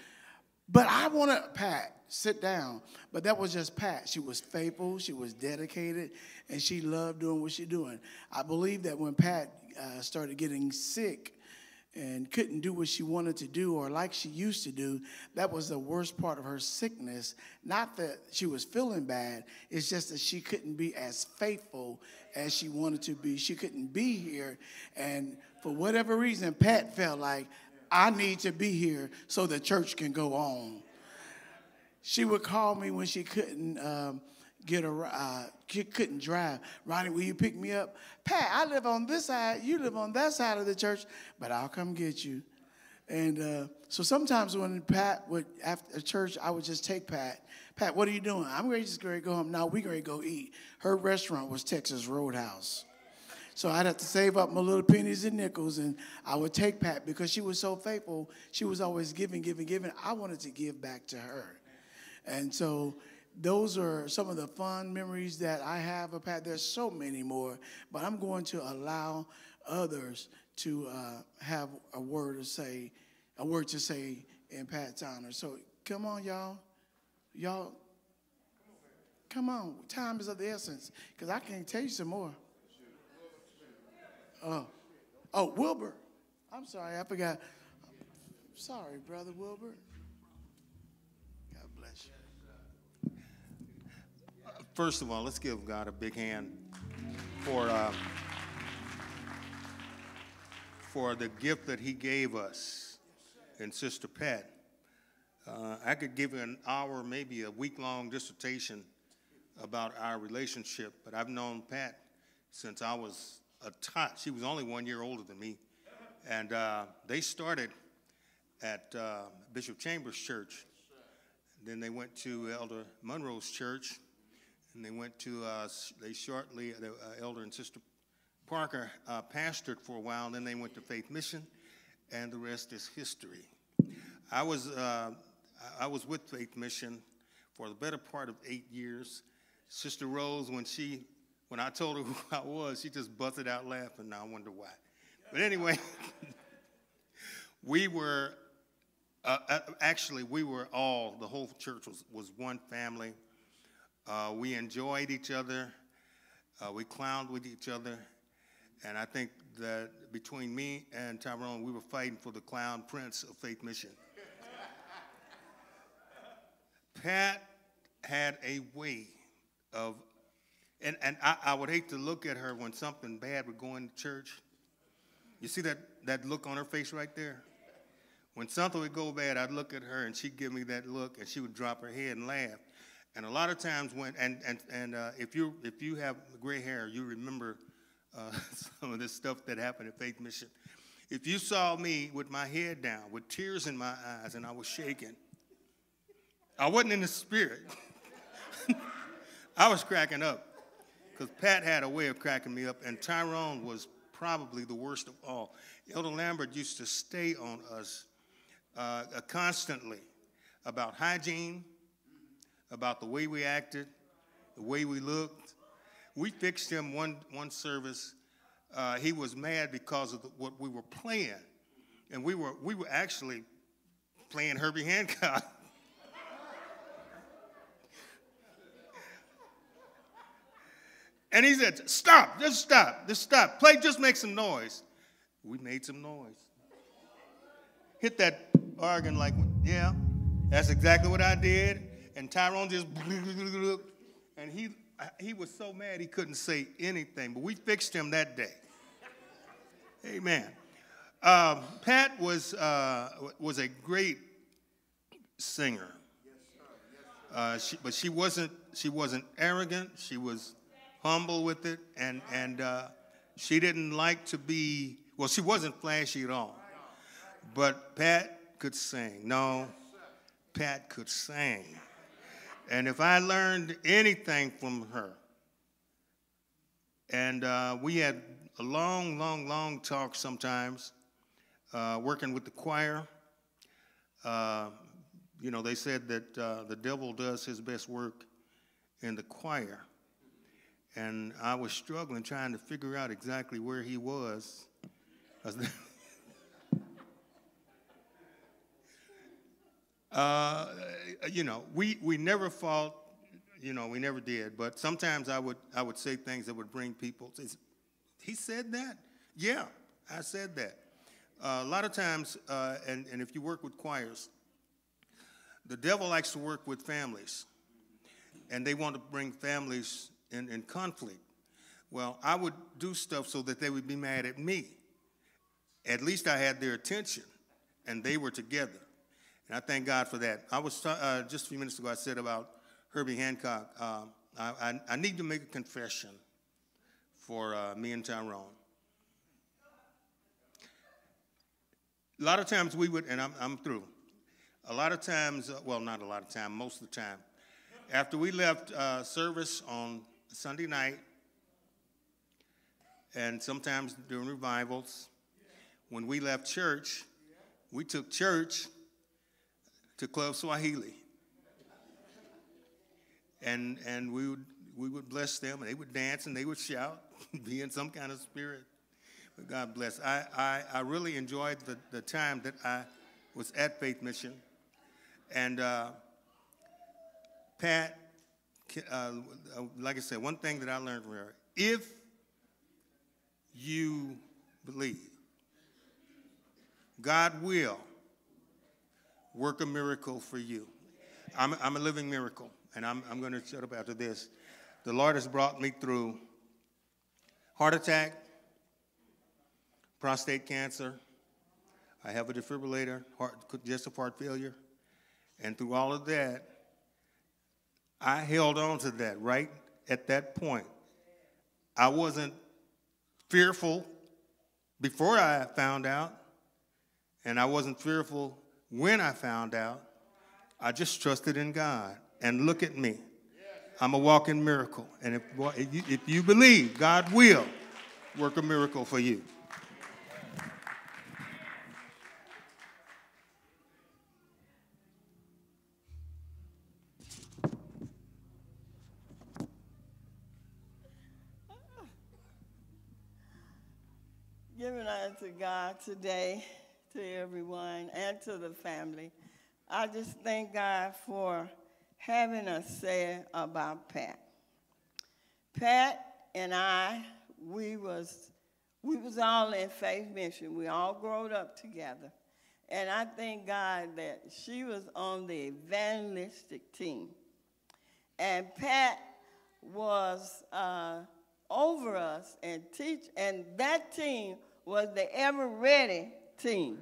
But I want to, Pat, sit down. But that was just Pat. She was faithful, she was dedicated, and she loved doing what she's doing. I believe that when Pat uh, started getting sick and couldn't do what she wanted to do or like she used to do, that was the worst part of her sickness. Not that she was feeling bad, it's just that she couldn't be as faithful as she wanted to be. She couldn't be here. And for whatever reason, Pat felt like, I need to be here so the church can go on. She would call me when she couldn't um, get a uh, couldn't drive. Ronnie, will you pick me up? Pat, I live on this side. You live on that side of the church, but I'll come get you. And uh, so sometimes when Pat would after church, I would just take Pat. Pat, what are you doing? I'm ready to go home. Now we ready to go eat. Her restaurant was Texas Roadhouse. So I'd have to save up my little pennies and nickels, and I would take Pat because she was so faithful. She was always giving, giving, giving. I wanted to give back to her. And so those are some of the fun memories that I have of Pat. There's so many more, but I'm going to allow others to uh, have a word to say, a word to say in Pat's honor. So come on, y'all. Y'all, come on. Time is of the essence because I can tell you some more. Oh, oh, Wilbur. I'm sorry, I forgot. Sorry, brother Wilbur. God bless you. First of all, let's give God a big hand for uh, for the gift that He gave us and Sister Pat. Uh, I could give you an hour, maybe a week-long dissertation about our relationship, but I've known Pat since I was a tot. She was only one year older than me, and uh, they started at uh, Bishop Chambers Church. Then they went to Elder Monroe's church, and they went to, uh, they shortly, the uh, Elder and Sister Parker uh, pastored for a while, then they went to Faith Mission, and the rest is history. I was, uh, I was with Faith Mission for the better part of eight years. Sister Rose, when she, when I told her who I was, she just busted out laughing. Now I wonder why. But anyway, we were uh, uh, actually, we were all, the whole church was, was one family. Uh, we enjoyed each other. Uh, we clowned with each other. And I think that between me and Tyrone, we were fighting for the clown prince of Faith Mission. Pat had a way of, and, and I, I would hate to look at her when something bad would go in church. You see that, that look on her face right there? When something would go bad, I'd look at her and she'd give me that look and she would drop her head and laugh. And a lot of times when, and, and, and uh, if, you, if you have gray hair, you remember uh, some of this stuff that happened at Faith Mission. If you saw me with my head down, with tears in my eyes, and I was shaking, I wasn't in the spirit. I was cracking up because Pat had a way of cracking me up, and Tyrone was probably the worst of all. Elder Lambert used to stay on us uh, constantly about hygiene, about the way we acted, the way we looked. We fixed him one, one service. Uh, he was mad because of the, what we were playing. And we were, we were actually playing Herbie Hancock. and he said, Stop, just stop, just stop. Play, just make some noise. We made some noise. Hit that organ like, yeah, that's exactly what I did. And Tyrone just, and he, he was so mad he couldn't say anything, but we fixed him that day. Amen. Um, Pat was, uh, was a great singer. Uh, she, but she wasn't, she wasn't arrogant. She was humble with it. And, and uh, she didn't like to be, well, she wasn't flashy at all. But Pat could sing. No, Pat could sing. And if I learned anything from her, and uh, we had a long, long, long talk sometimes, uh, working with the choir. Uh, you know, they said that uh, the devil does his best work in the choir. And I was struggling trying to figure out exactly where he was. Uh, you know, we, we never fought, you know, we never did, but sometimes I would, I would say things that would bring people, he said that? Yeah, I said that. Uh, a lot of times, uh, and, and if you work with choirs, the devil likes to work with families, and they want to bring families in, in conflict. Well, I would do stuff so that they would be mad at me. At least I had their attention, and they were together. And I thank God for that. I was, uh, just a few minutes ago, I said about Herbie Hancock. Uh, I, I, I, need to make a confession for uh, me and Tyrone. A lot of times we would, and I'm, I'm through. A lot of times, uh, well, not a lot of time, most of the time, after we left uh, service on Sunday night, and sometimes during revivals, when we left church, we took church to Club Swahili. And, and we, would, we would bless them, and they would dance and they would shout, be in some kind of spirit. But God bless. I, I, I really enjoyed the, the time that I was at Faith Mission. And uh, Pat, uh, like I said, one thing that I learned from her if you believe, God will work a miracle for you. I'm, I'm a living miracle, and I'm, I'm going to shut up after this. The Lord has brought me through heart attack, prostate cancer. I have a defibrillator, heart, congestive heart failure. And through all of that, I held on to that right at that point. I wasn't fearful before I found out, and I wasn't fearful when I found out, I just trusted in God. And look at me. I'm a walking miracle. And if, if, you, believe, God will work a miracle for you. Giving honor to God today to everyone and to the family. I just thank God for having us say about Pat. Pat and I, we was we was all in faith mission. We all growed up together. And I thank God that she was on the evangelistic team. And Pat was uh, over us and teach, and that team was the ever ready team.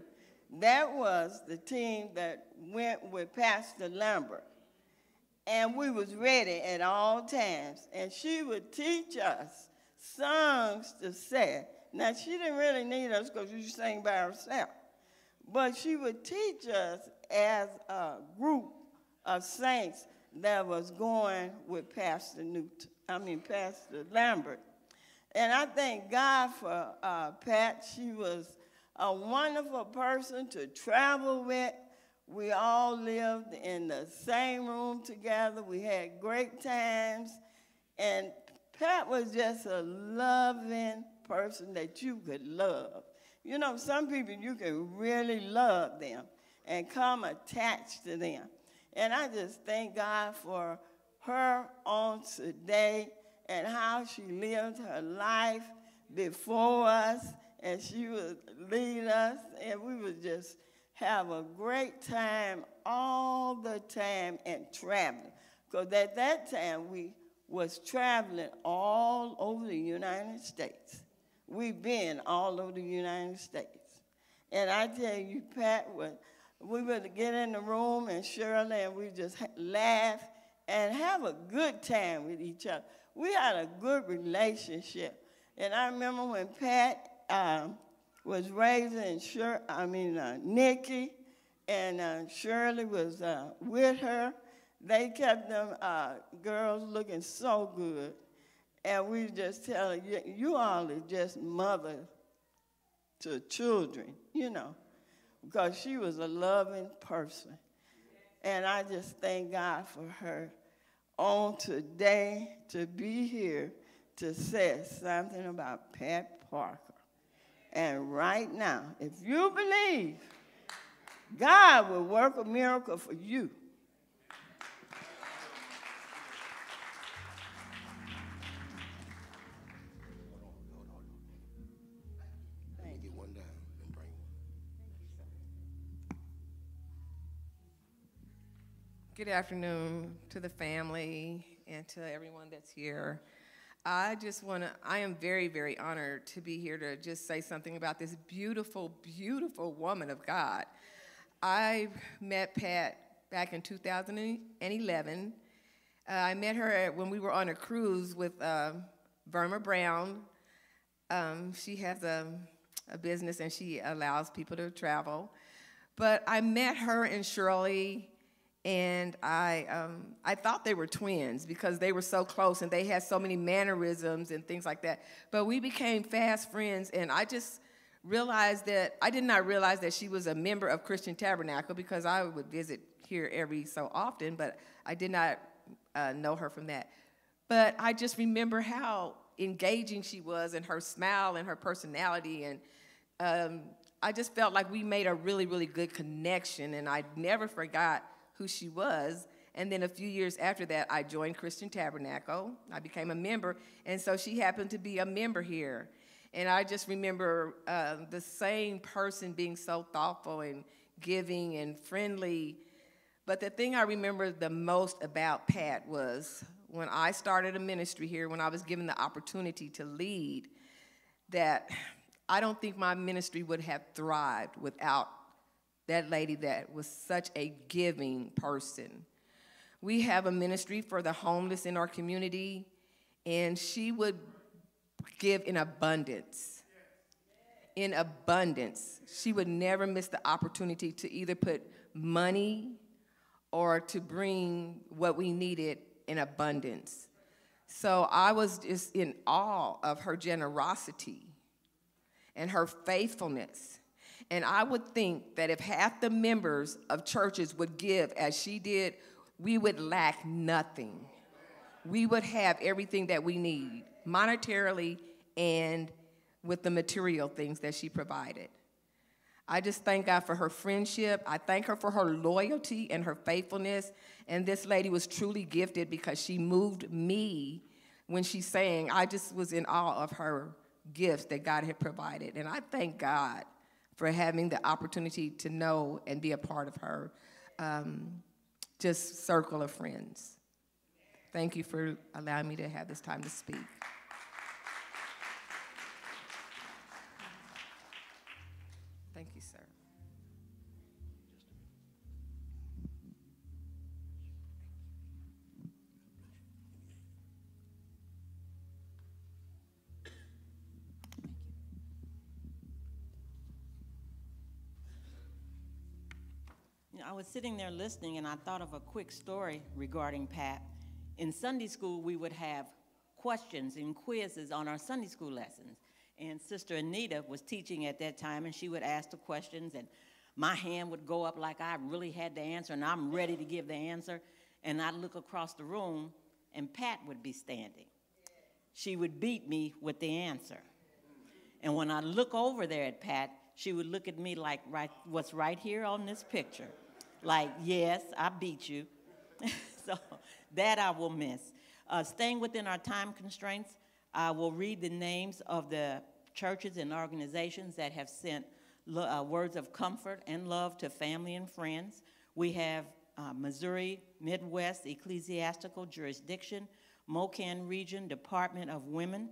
That was the team that went with Pastor Lambert. And we was ready at all times. And she would teach us songs to say. Now, she didn't really need us because she sang by herself. But she would teach us as a group of saints that was going with Pastor Newt, I mean Pastor Lambert. And I thank God for uh, Pat. She was a wonderful person to travel with. We all lived in the same room together. We had great times. And Pat was just a loving person that you could love. You know, some people you can really love them and come attached to them. And I just thank God for her on today and how she lived her life before us and she would lead us and we would just have a great time all the time and traveling. Because at that time we was traveling all over the United States. We've been all over the United States. And I tell you, Pat, would, we would get in the room and Shirley and we just laugh and have a good time with each other. We had a good relationship. And I remember when Pat um, was raising Shir- I mean, uh, Nikki and uh, Shirley was uh, with her. They kept them uh, girls looking so good. And we just tell her, you, you all are just mother to children, you know, because she was a loving person. And I just thank God for her on today to be here to say something about Pat Parker. And right now, if you believe, God will work a miracle for you. Good afternoon to the family and to everyone that's here. I just want to, I am very, very honored to be here to just say something about this beautiful, beautiful woman of God. I met Pat back in 2011. Uh, I met her at- when we were on a cruise with uh, Verma Brown. Um, she has a, a business and she allows people to travel. But I met her and Shirley, and I, um, I thought they were twins because they were so close and they had so many mannerisms and things like that. But we became fast friends, and I just realized that I did not realize that she was a member of Christian Tabernacle because I would visit here every so often, but I did not uh, know her from that. But I just remember how engaging she was and her smile and her personality. And um, I just felt like we made a really, really good connection. And I never forgot who she was. And then a few years after that, I joined Christian Tabernacle. I became a member. And so she happened to be a member here. And I just remember uh, the same person being so thoughtful and giving and friendly. But the thing I remember the most about Pat was when I started a ministry here, when I was given the opportunity to lead, that I don't think my ministry would have thrived without that lady that was such a giving person. We have a ministry for the homeless in our community, and she would give in abundance. In abundance. She would never miss the opportunity to either put money or to bring what we needed in abundance. So I was just in awe of her generosity and her faithfulness. And I would think that if half the members of churches would give as she did, we would lack nothing. We would have everything that we need, monetarily and with the material things that she provided. I just thank God for her friendship. I thank her for her loyalty and her faithfulness. And this lady was truly gifted because she moved me when she sang. I just was in awe of her gifts that God had provided. And I thank God for having the opportunity to know and be a part of her um, just circle of friends. Thank you for allowing me to have this time to speak. I was sitting there listening and I thought of a quick story regarding Pat. In Sunday school, we would have questions and quizzes on our Sunday school lessons. And Sister Anita was teaching at that time, and she would ask the questions, and my hand would go up like I really had the answer, and I'm ready to give the answer. And I'd look across the room, and Pat would be standing. She would beat me with the answer. And when I look over there at Pat, she would look at me like right, what's right here on this picture. Like, yes, I beat you. so that I will miss. Uh, staying within our time constraints, I will read the names of the churches and organizations that have sent uh, words of comfort and love to family and friends. We have uh, Missouri Midwest Ecclesiastical Jurisdiction, Mocan Region Department of Women,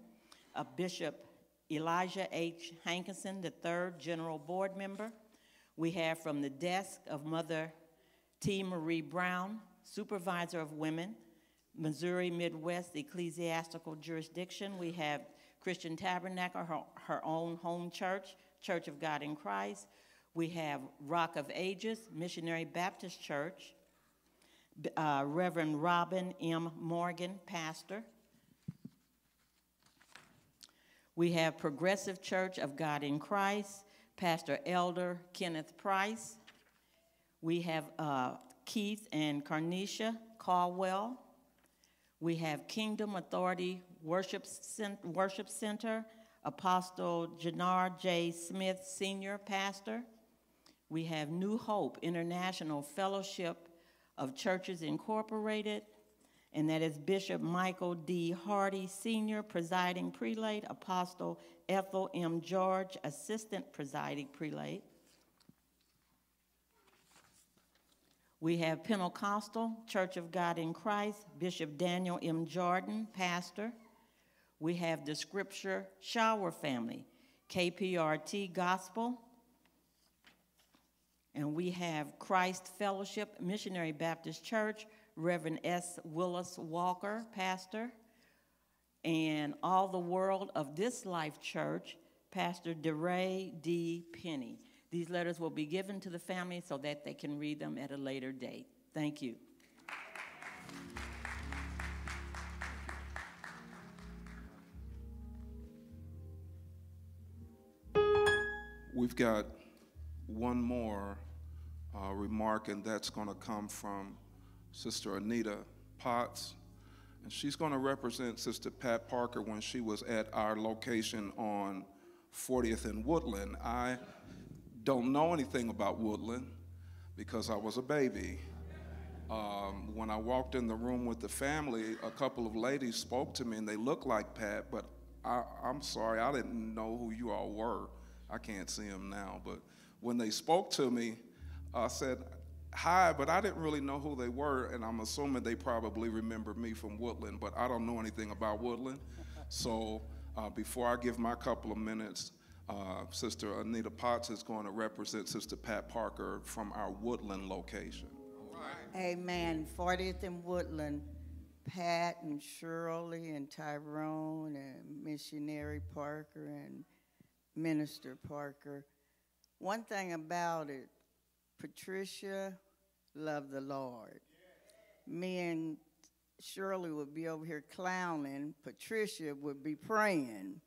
uh, Bishop Elijah H. Hankerson, III, General Board Member. We have from the desk of Mother T. Marie Brown, Supervisor of Women, Missouri Midwest Ecclesiastical Jurisdiction. We have Christian Tabernacle, her, her own home church, Church of God in Christ. We have Rock of Ages, Missionary Baptist Church, uh, Reverend Robin M. Morgan, pastor. We have Progressive Church of God in Christ, Pastor Elder Kenneth Price. We have uh, Keith and Carnetia Caldwell. We have Kingdom Authority Worship, Cen- Worship Center, Apostle Jannar J. Smith, Senior Pastor. We have New Hope International Fellowship of Churches Incorporated, and that is Bishop Michael D. Hardy, Senior Presiding Prelate, Apostle Ethel M. George, Assistant Presiding Prelate. We have Pentecostal Church of God in Christ, Bishop Daniel M. Jordan, pastor. We have the Scripture Shower Family, KPRT Gospel. And we have Christ Fellowship Missionary Baptist Church, Reverend S. Willis Walker, pastor. And All the World of This Life Church, Pastor DeRay D. Penny. These letters will be given to the family so that they can read them at a later date. Thank you. We've got one more uh, remark, and that's going to come from Sister Anita Potts. And she's going to represent Sister Pat Parker when she was at our location on 40th and Woodland. I don't know anything about Woodland because I was a baby. Um, when I walked in the room with the family, a couple of ladies spoke to me and they looked like Pat, but I, I'm sorry, I didn't know who you all were. I can't see them now, but when they spoke to me, I said, Hi, but I didn't really know who they were, and I'm assuming they probably remember me from Woodland, but I don't know anything about Woodland. So uh, before I give my couple of minutes, uh, Sister Anita Potts is going to represent Sister Pat Parker from our Woodland location. Amen. 40th and Woodland, Pat and Shirley and Tyrone and Missionary Parker and Minister Parker. One thing about it, Patricia loved the Lord. Me and Shirley would be over here clowning, Patricia would be praying.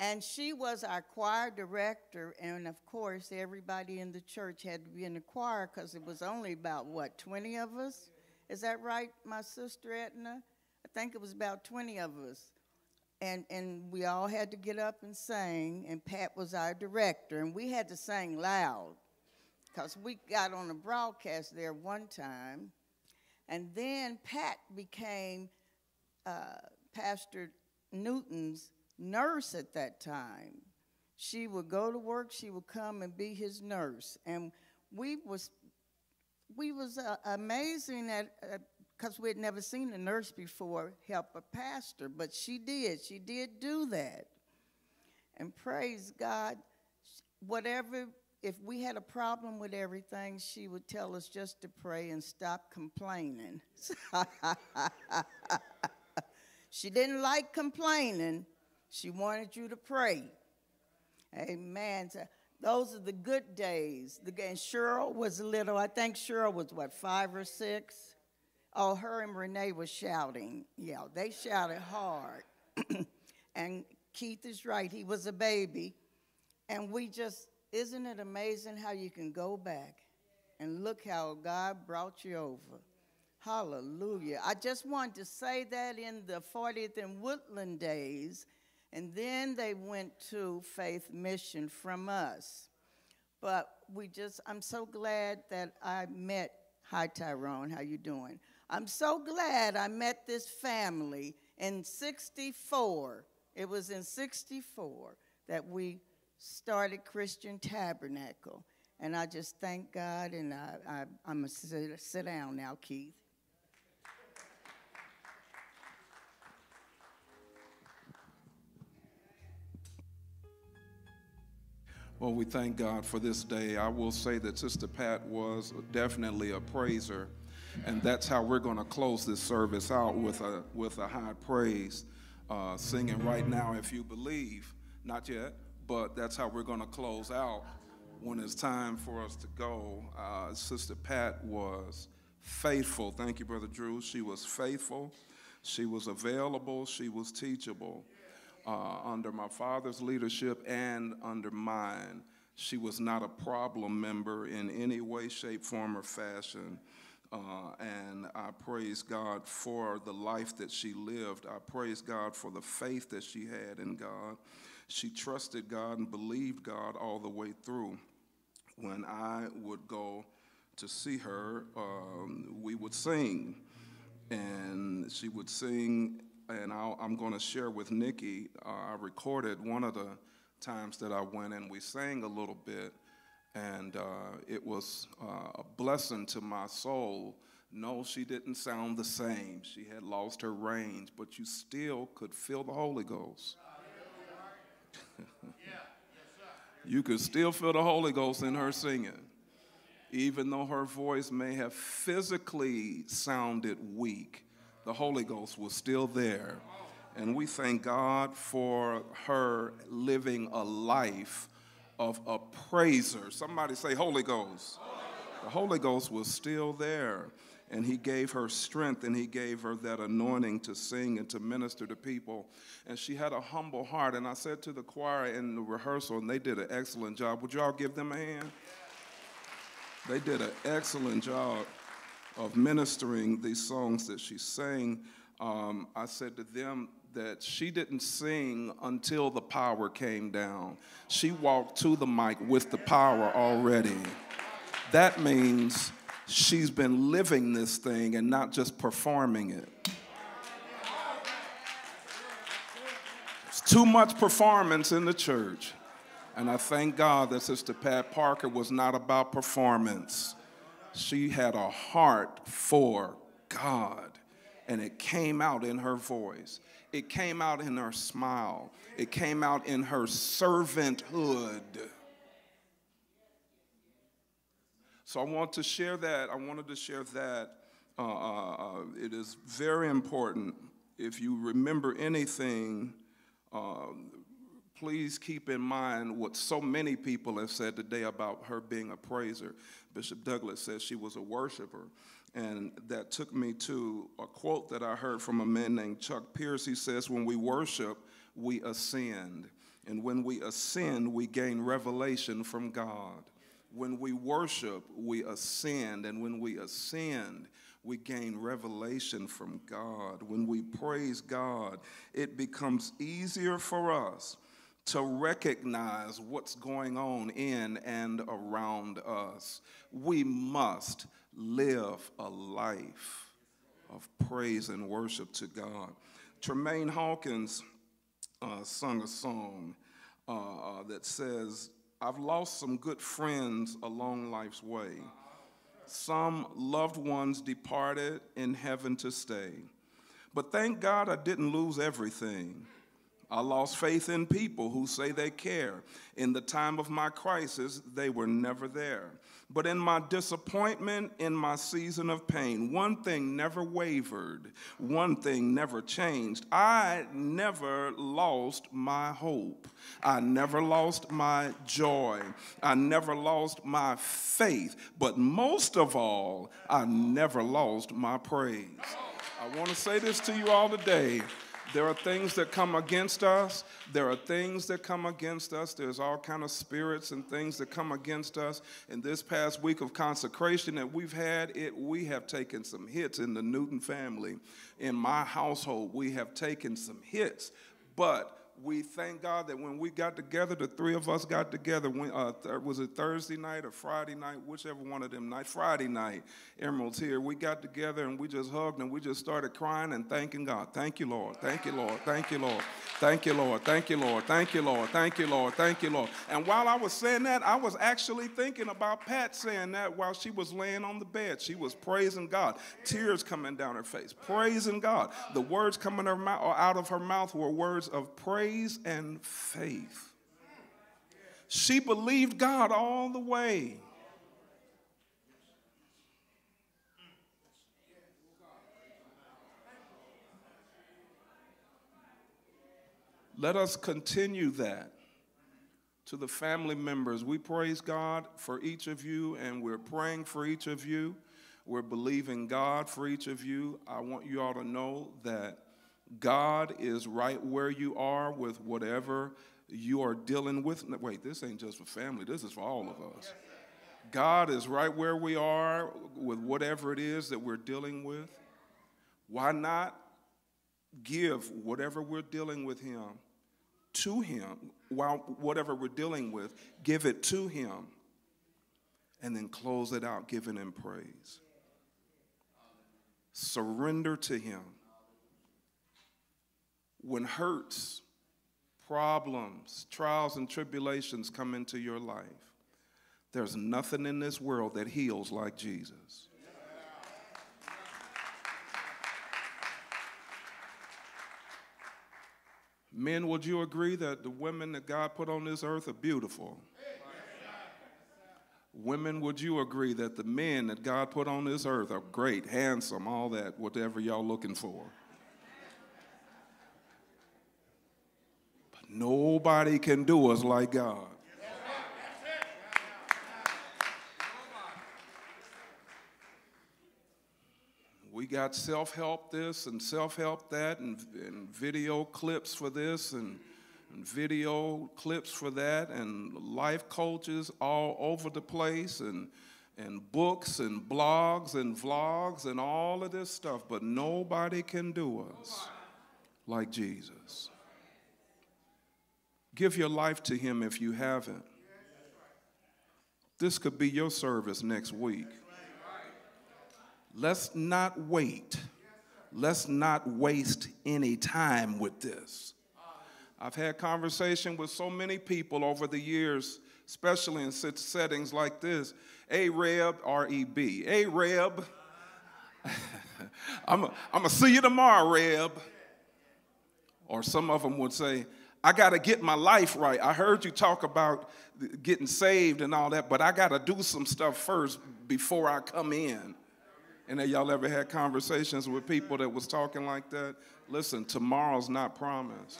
And she was our choir director, and of course, everybody in the church had to be in the choir because it was only about, what, 20 of us? Is that right, my sister Etna? I think it was about 20 of us. And, and we all had to get up and sing, and Pat was our director, and we had to sing loud because we got on a broadcast there one time. And then Pat became uh, Pastor Newton's nurse at that time. She would go to work, she would come and be his nurse. And we was, we was uh, amazing at, because we had never seen a nurse before help a pastor, but she did. She did do that. And praise God, whatever, if we had a problem with everything, she would tell us just to pray and stop complaining. she didn't like complaining, she wanted you to pray. Amen. Those are the good days. And Cheryl was little. I think Cheryl was what, five or six? Oh, her and Renee was shouting. Yeah, they shouted hard. and Keith is right. He was a baby. And we just, isn't it amazing how you can go back and look how God brought you over? Hallelujah. I just wanted to say that in the 40th and Woodland days, and then they went to Faith Mission from us. But we just, I'm so glad that I met, hi Tyrone, how you doing? I'm so glad I met this family in 64. It was in 64 that we started Christian Tabernacle. And I just thank God, and I, I, I'm going to sit, sit down now, Keith. Well, we thank God for this day. I will say that Sister Pat was definitely a praiser, and that's how we're going to close this service out with a with a high praise, uh, singing right now. If you believe, not yet, but that's how we're going to close out when it's time for us to go. Uh, Sister Pat was faithful. Thank you, Brother Drew. She was faithful. She was available. She was teachable uh, under my father's leadership and under mine. She was not a problem member in any way, shape, form, or fashion. Uh, and I praise God for the life that she lived. I praise God for the faith that she had in God. She trusted God and believed God all the way through. When I would go to see her, um, we would sing. And she would sing and i am going to share with Nikki. Uh, I recorded one of the times that I went and we sang a little bit, and uh, it was uh, a blessing to my soul. No, she didn't sound the same. She had lost her range, but you still could feel the Holy Ghost. you could still feel the Holy Ghost in her singing. Even though her voice may have physically sounded weak, the Holy Ghost was still there. And we thank God for her living a life of a praiser. Somebody say, Holy Ghost. The Holy Ghost was still there. And he gave her strength and he gave her that anointing to sing and to minister to people. And she had a humble heart. And I said to the choir in the rehearsal, and they did an excellent job. Would y'all give them a hand? They did an excellent job of ministering these songs that she sang, um, I said to them that she didn't sing until the power came down. She walked to the mic with the power already. That means she's been living this thing and not just performing it. It's too much performance in the church. And I thank God that Sister Pat Parker was not about performance she had a heart for God, and it came out in her voice. It came out in her smile. It came out in her servanthood. So I want to share that. I wanted to share that. Uh, uh, uh it is very important. If you remember anything, uh, please keep in mind what so many people have said today about her being a praiser. Bishop Douglas says she was a worshiper. And that took me to a quote that I heard from a man named Chuck Pierce. He says, When we worship, we ascend. And when we ascend, we gain revelation from God. When we worship, we ascend. And when we ascend, we gain revelation from God. When we praise God, it becomes easier for us to recognize what's going on in and around us. We must live a life of praise and worship to God. Tramaine Hawkins uh, sung a song uh, uh, that says, I've lost some good friends along life's way. Some loved ones departed in heaven to stay. But thank God I didn't lose everything. I lost faith in people who say they care. In the time of my crisis, they were never there. But in my disappointment, in my season of pain, one thing never wavered, one thing never changed. I never lost my hope. I never lost my joy. I never lost my faith. But most of all, I never lost my praise. I want to say this to you all today. There are things that come against us. There are things that come against us. There's all kind of spirits and things that come against us. In this past week of consecration that we've had, it we have taken some hits in the Newton family. In my household, we have taken some hits. But we thank God that when we got together, the three of us got together. When, uh, th- was it Thursday night or Friday night? Whichever one of them night. Friday night, Emerald's here. We got together and we just hugged and we just started crying and thanking God. Thank you, Lord. Thank you, Lord. Thank you, Lord. Thank you, Lord. Thank you, Lord. Thank you, Lord. Thank you, Lord. Thank you, Lord. And while I was saying that, I was actually thinking about Pat saying that while she was laying on the bed. She was praising God, tears coming down her face, praising God. The words coming out of her mouth were words of praise and faith. She believed God all the way. Let us continue that to the family members. We praise God for each of you, and we're praying for each of you. We're believing God for each of you. I want you all to know that God is right where you are with whatever you are dealing with. Wait, this ain't just for family, this is for all of us. God is right where we are with whatever it is that we're dealing with. Why not give whatever we're dealing with Him to Him, while whatever we're dealing with, give it to Him, and then close it out, giving Him praise. Surrender to Him. When hurts, problems, trials, and tribulations come into your life, there's nothing in this world that heals like Jesus. Men, would you agree that the women that God put on this earth are beautiful? Women, would you agree that the men that God put on this earth are great, handsome, all that, whatever y'all looking for? Nobody can do us like God. We got self help this and self help that, and, and video clips for this, and, and video clips for that, and life coaches all over the place, and, and books and blogs and vlogs and all of this stuff, but nobody can do us like Jesus. Give your life to Him if you haven't. This could be your service next week. Let's not wait. Let's not waste any time with this. I've had conversation with so many people over the years, especially in such settings like this. A Reb, R E B. A Reb. I'm going to see you tomorrow, Reb. Or some of them would say, I got to get my life right. I heard you talk about getting saved and all that, but I got to do some stuff first before I come in. And have y'all ever had conversations with people that was talking like that? Listen, tomorrow's not promised.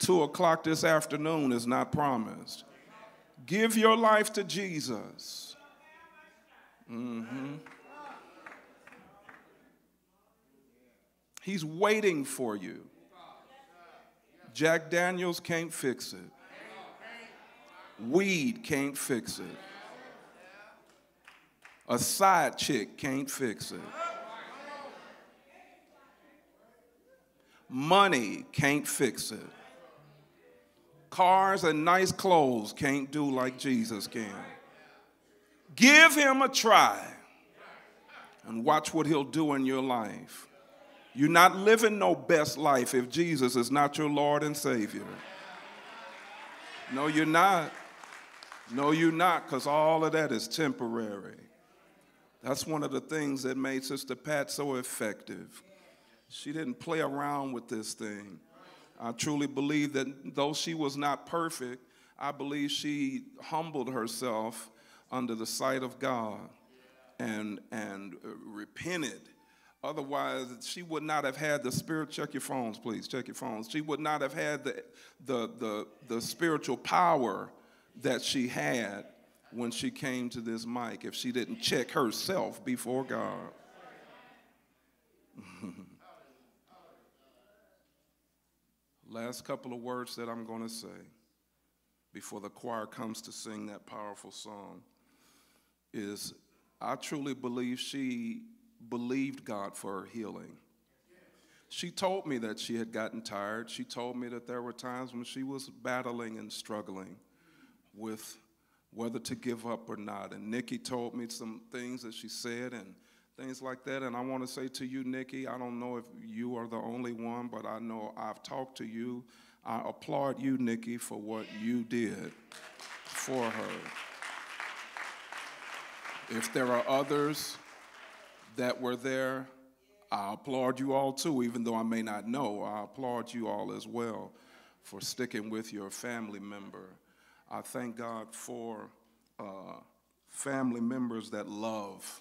Two o'clock this afternoon is not promised. Give your life to Jesus. hmm He's waiting for you. Jack Daniels can't fix it. Weed can't fix it. A side chick can't fix it. Money can't fix it. Cars and nice clothes can't do like Jesus can. Give him a try and watch what he'll do in your life. You're not living no best life if Jesus is not your Lord and Savior. No, you're not. No, you're not, because all of that is temporary. That's one of the things that made Sister Pat so effective. She didn't play around with this thing. I truly believe that though she was not perfect, I believe she humbled herself under the sight of God and, and repented. Otherwise, she would not have had the spirit. Check your phones, please. Check your phones. She would not have had the, the, the, the spiritual power that she had when she came to this mic if she didn't check herself before God. Last couple of words that I'm going to say before the choir comes to sing that powerful song is I truly believe she believed God for her healing. She told me that she had gotten tired. She told me that there were times when she was battling and struggling with whether to give up or not. And Nikki told me some things that she said and things like that. And I want to say to you, Nikki, I don't know if you are the only one, but I know I've talked to you. I applaud you, Nikki, for what you did for her. If there are others that were there, I applaud you all too, even though I may not know. I applaud you all as well for sticking with your family member. I thank God for uh, family members that love,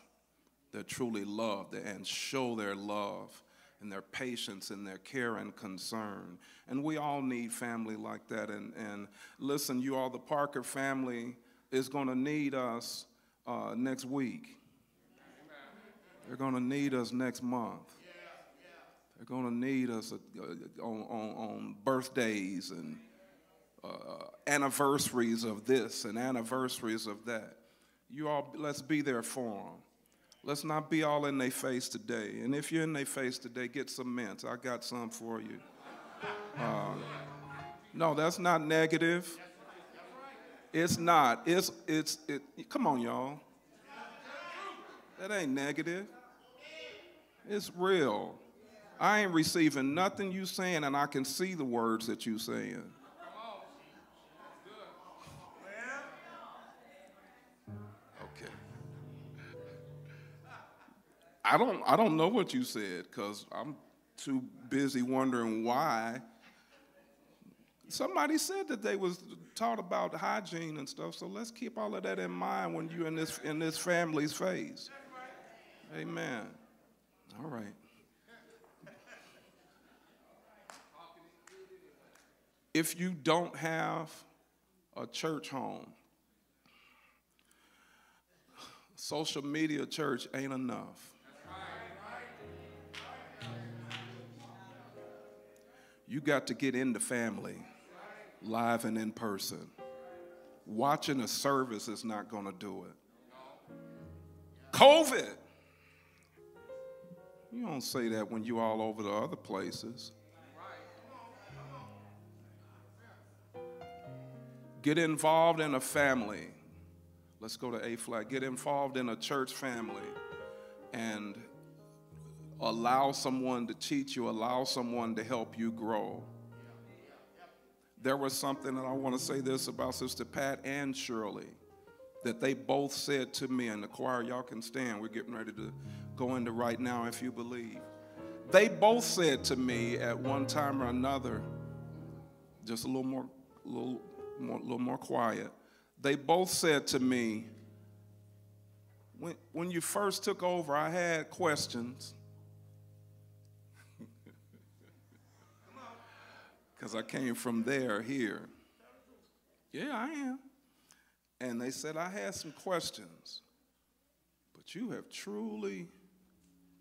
that truly love, and show their love and their patience and their care and concern. And we all need family like that. And, and listen, you all, the Parker family is going to need us uh, next week. They're going to need us next month. They're going to need us uh, on, on, on birthdays and uh, anniversaries of this and anniversaries of that. You all, let's be there for them. Let's not be all in their face today. And if you're in their face today, get some mints. I got some for you. Uh, no, that's not negative. It's not. It's it's it. Come on, y'all. That ain't negative. It's real. I ain't receiving nothing you saying, and I can see the words that you saying. Okay. I don't I don't know what you said because I'm too busy wondering why. Somebody said that they was taught about hygiene and stuff, so let's keep all of that in mind when you're in this in this family's face. Amen. All right. If you don't have a church home, social media church ain't enough. You got to get in the family, live and in person. Watching a service is not going to do it. COVID. You don't say that when you all over the other places. Get involved in a family. Let's go to A flat. Get involved in a church family and allow someone to teach you, allow someone to help you grow. There was something, and I want to say this about Sister Pat and Shirley, that they both said to me, in the choir, y'all can stand. We're getting ready to go into right now if you believe. They both said to me at one time or another, just a little more, little more, little more quiet. They both said to me, when, when you first took over, I had questions. Because I came from there here. Yeah, I am. And they said, I had some questions, but you have truly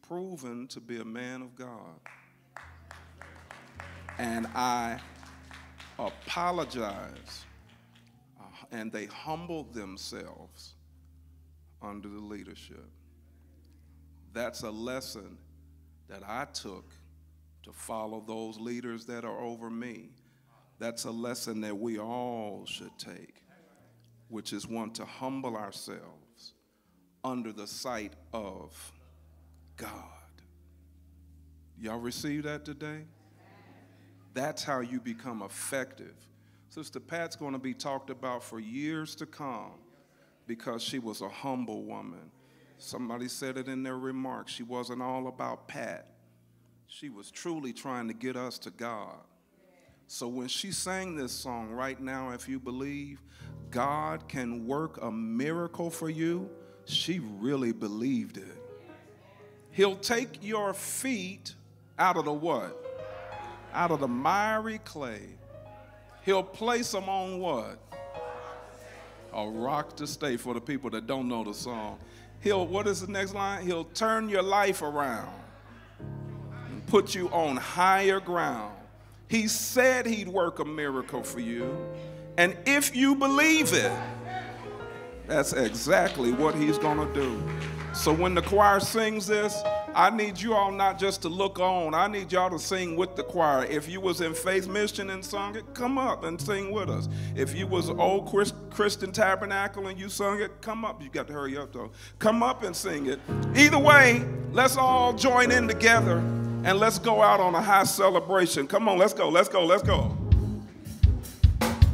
proven to be a man of God. And I apologize. Uh, and they humbled themselves under the leadership. That's a lesson that I took to follow those leaders that are over me. That's a lesson that we all should take, which is one to humble ourselves under the sight of God. Y'all receive that today? That's how you become effective. Sister Pat's going to be talked about for years to come because she was a humble woman. Somebody said it in their remarks. She wasn't all about Pat. She was truly trying to get us to God. So when she sang this song right now, if you believe God can work a miracle for you, she really believed it. He'll take your feet out of the what? Out of the miry clay. He'll place them on what? A rock to stay for the people that don't know the song. He'll, what is the next line? He'll turn your life around and put you on higher ground. He said he'd work a miracle for you. And if you believe it, that's exactly what he's going to do. So when the choir sings this, I need you all not just to look on. I need y'all to sing with the choir. If you was in Faith Mission and sung it, come up and sing with us. If you was old Christ, Christian Tabernacle and you sung it, come up. You got to hurry up though. Come up and sing it. Either way, let's all join in together and let's go out on a high celebration. Come on, let's go. Let's go. Let's go.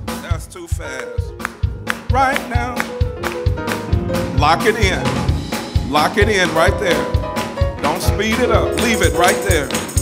That's too fast. Right now. Lock it in. Lock it in right there. Don't speed it up. Leave it right there.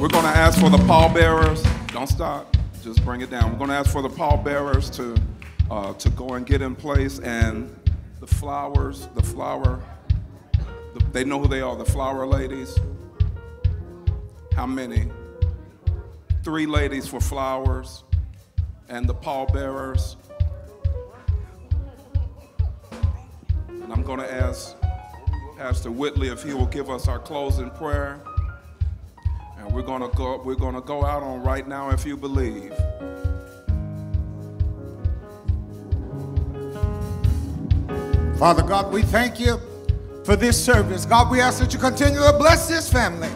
We're going to ask for the pallbearers. Don't stop. Just bring it down. We're going to ask for the pallbearers to uh, to go and get in place, and the flowers, the flower. The, they know who they are. The flower ladies. How many? Three ladies for flowers, and the pallbearers. And I'm going to ask Pastor Whitley if he will give us our closing prayer. And we're gonna go, we're gonna go out on right now if you believe. Father God, we thank you for this service. God, we ask that you continue to bless this family.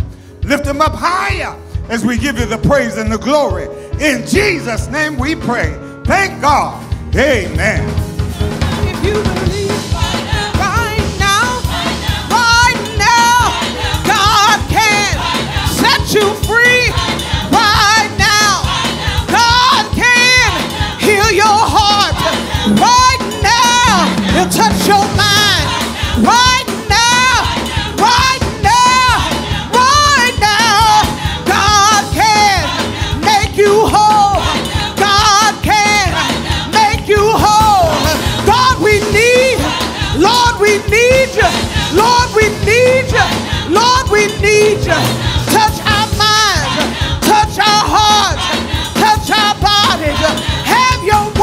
Lift them up higher as we give you the praise and the glory. In Jesus' name we pray. Thank God. Amen. If you believe you free. Right now, God can heal your heart. Right now, He'll touch your mind. Right now, right now, right now, God can make you whole. God can make you whole. God, we need, Lord, we need you. Lord, we need you. Lord, we need you touch our hearts, touch our bodies. Have your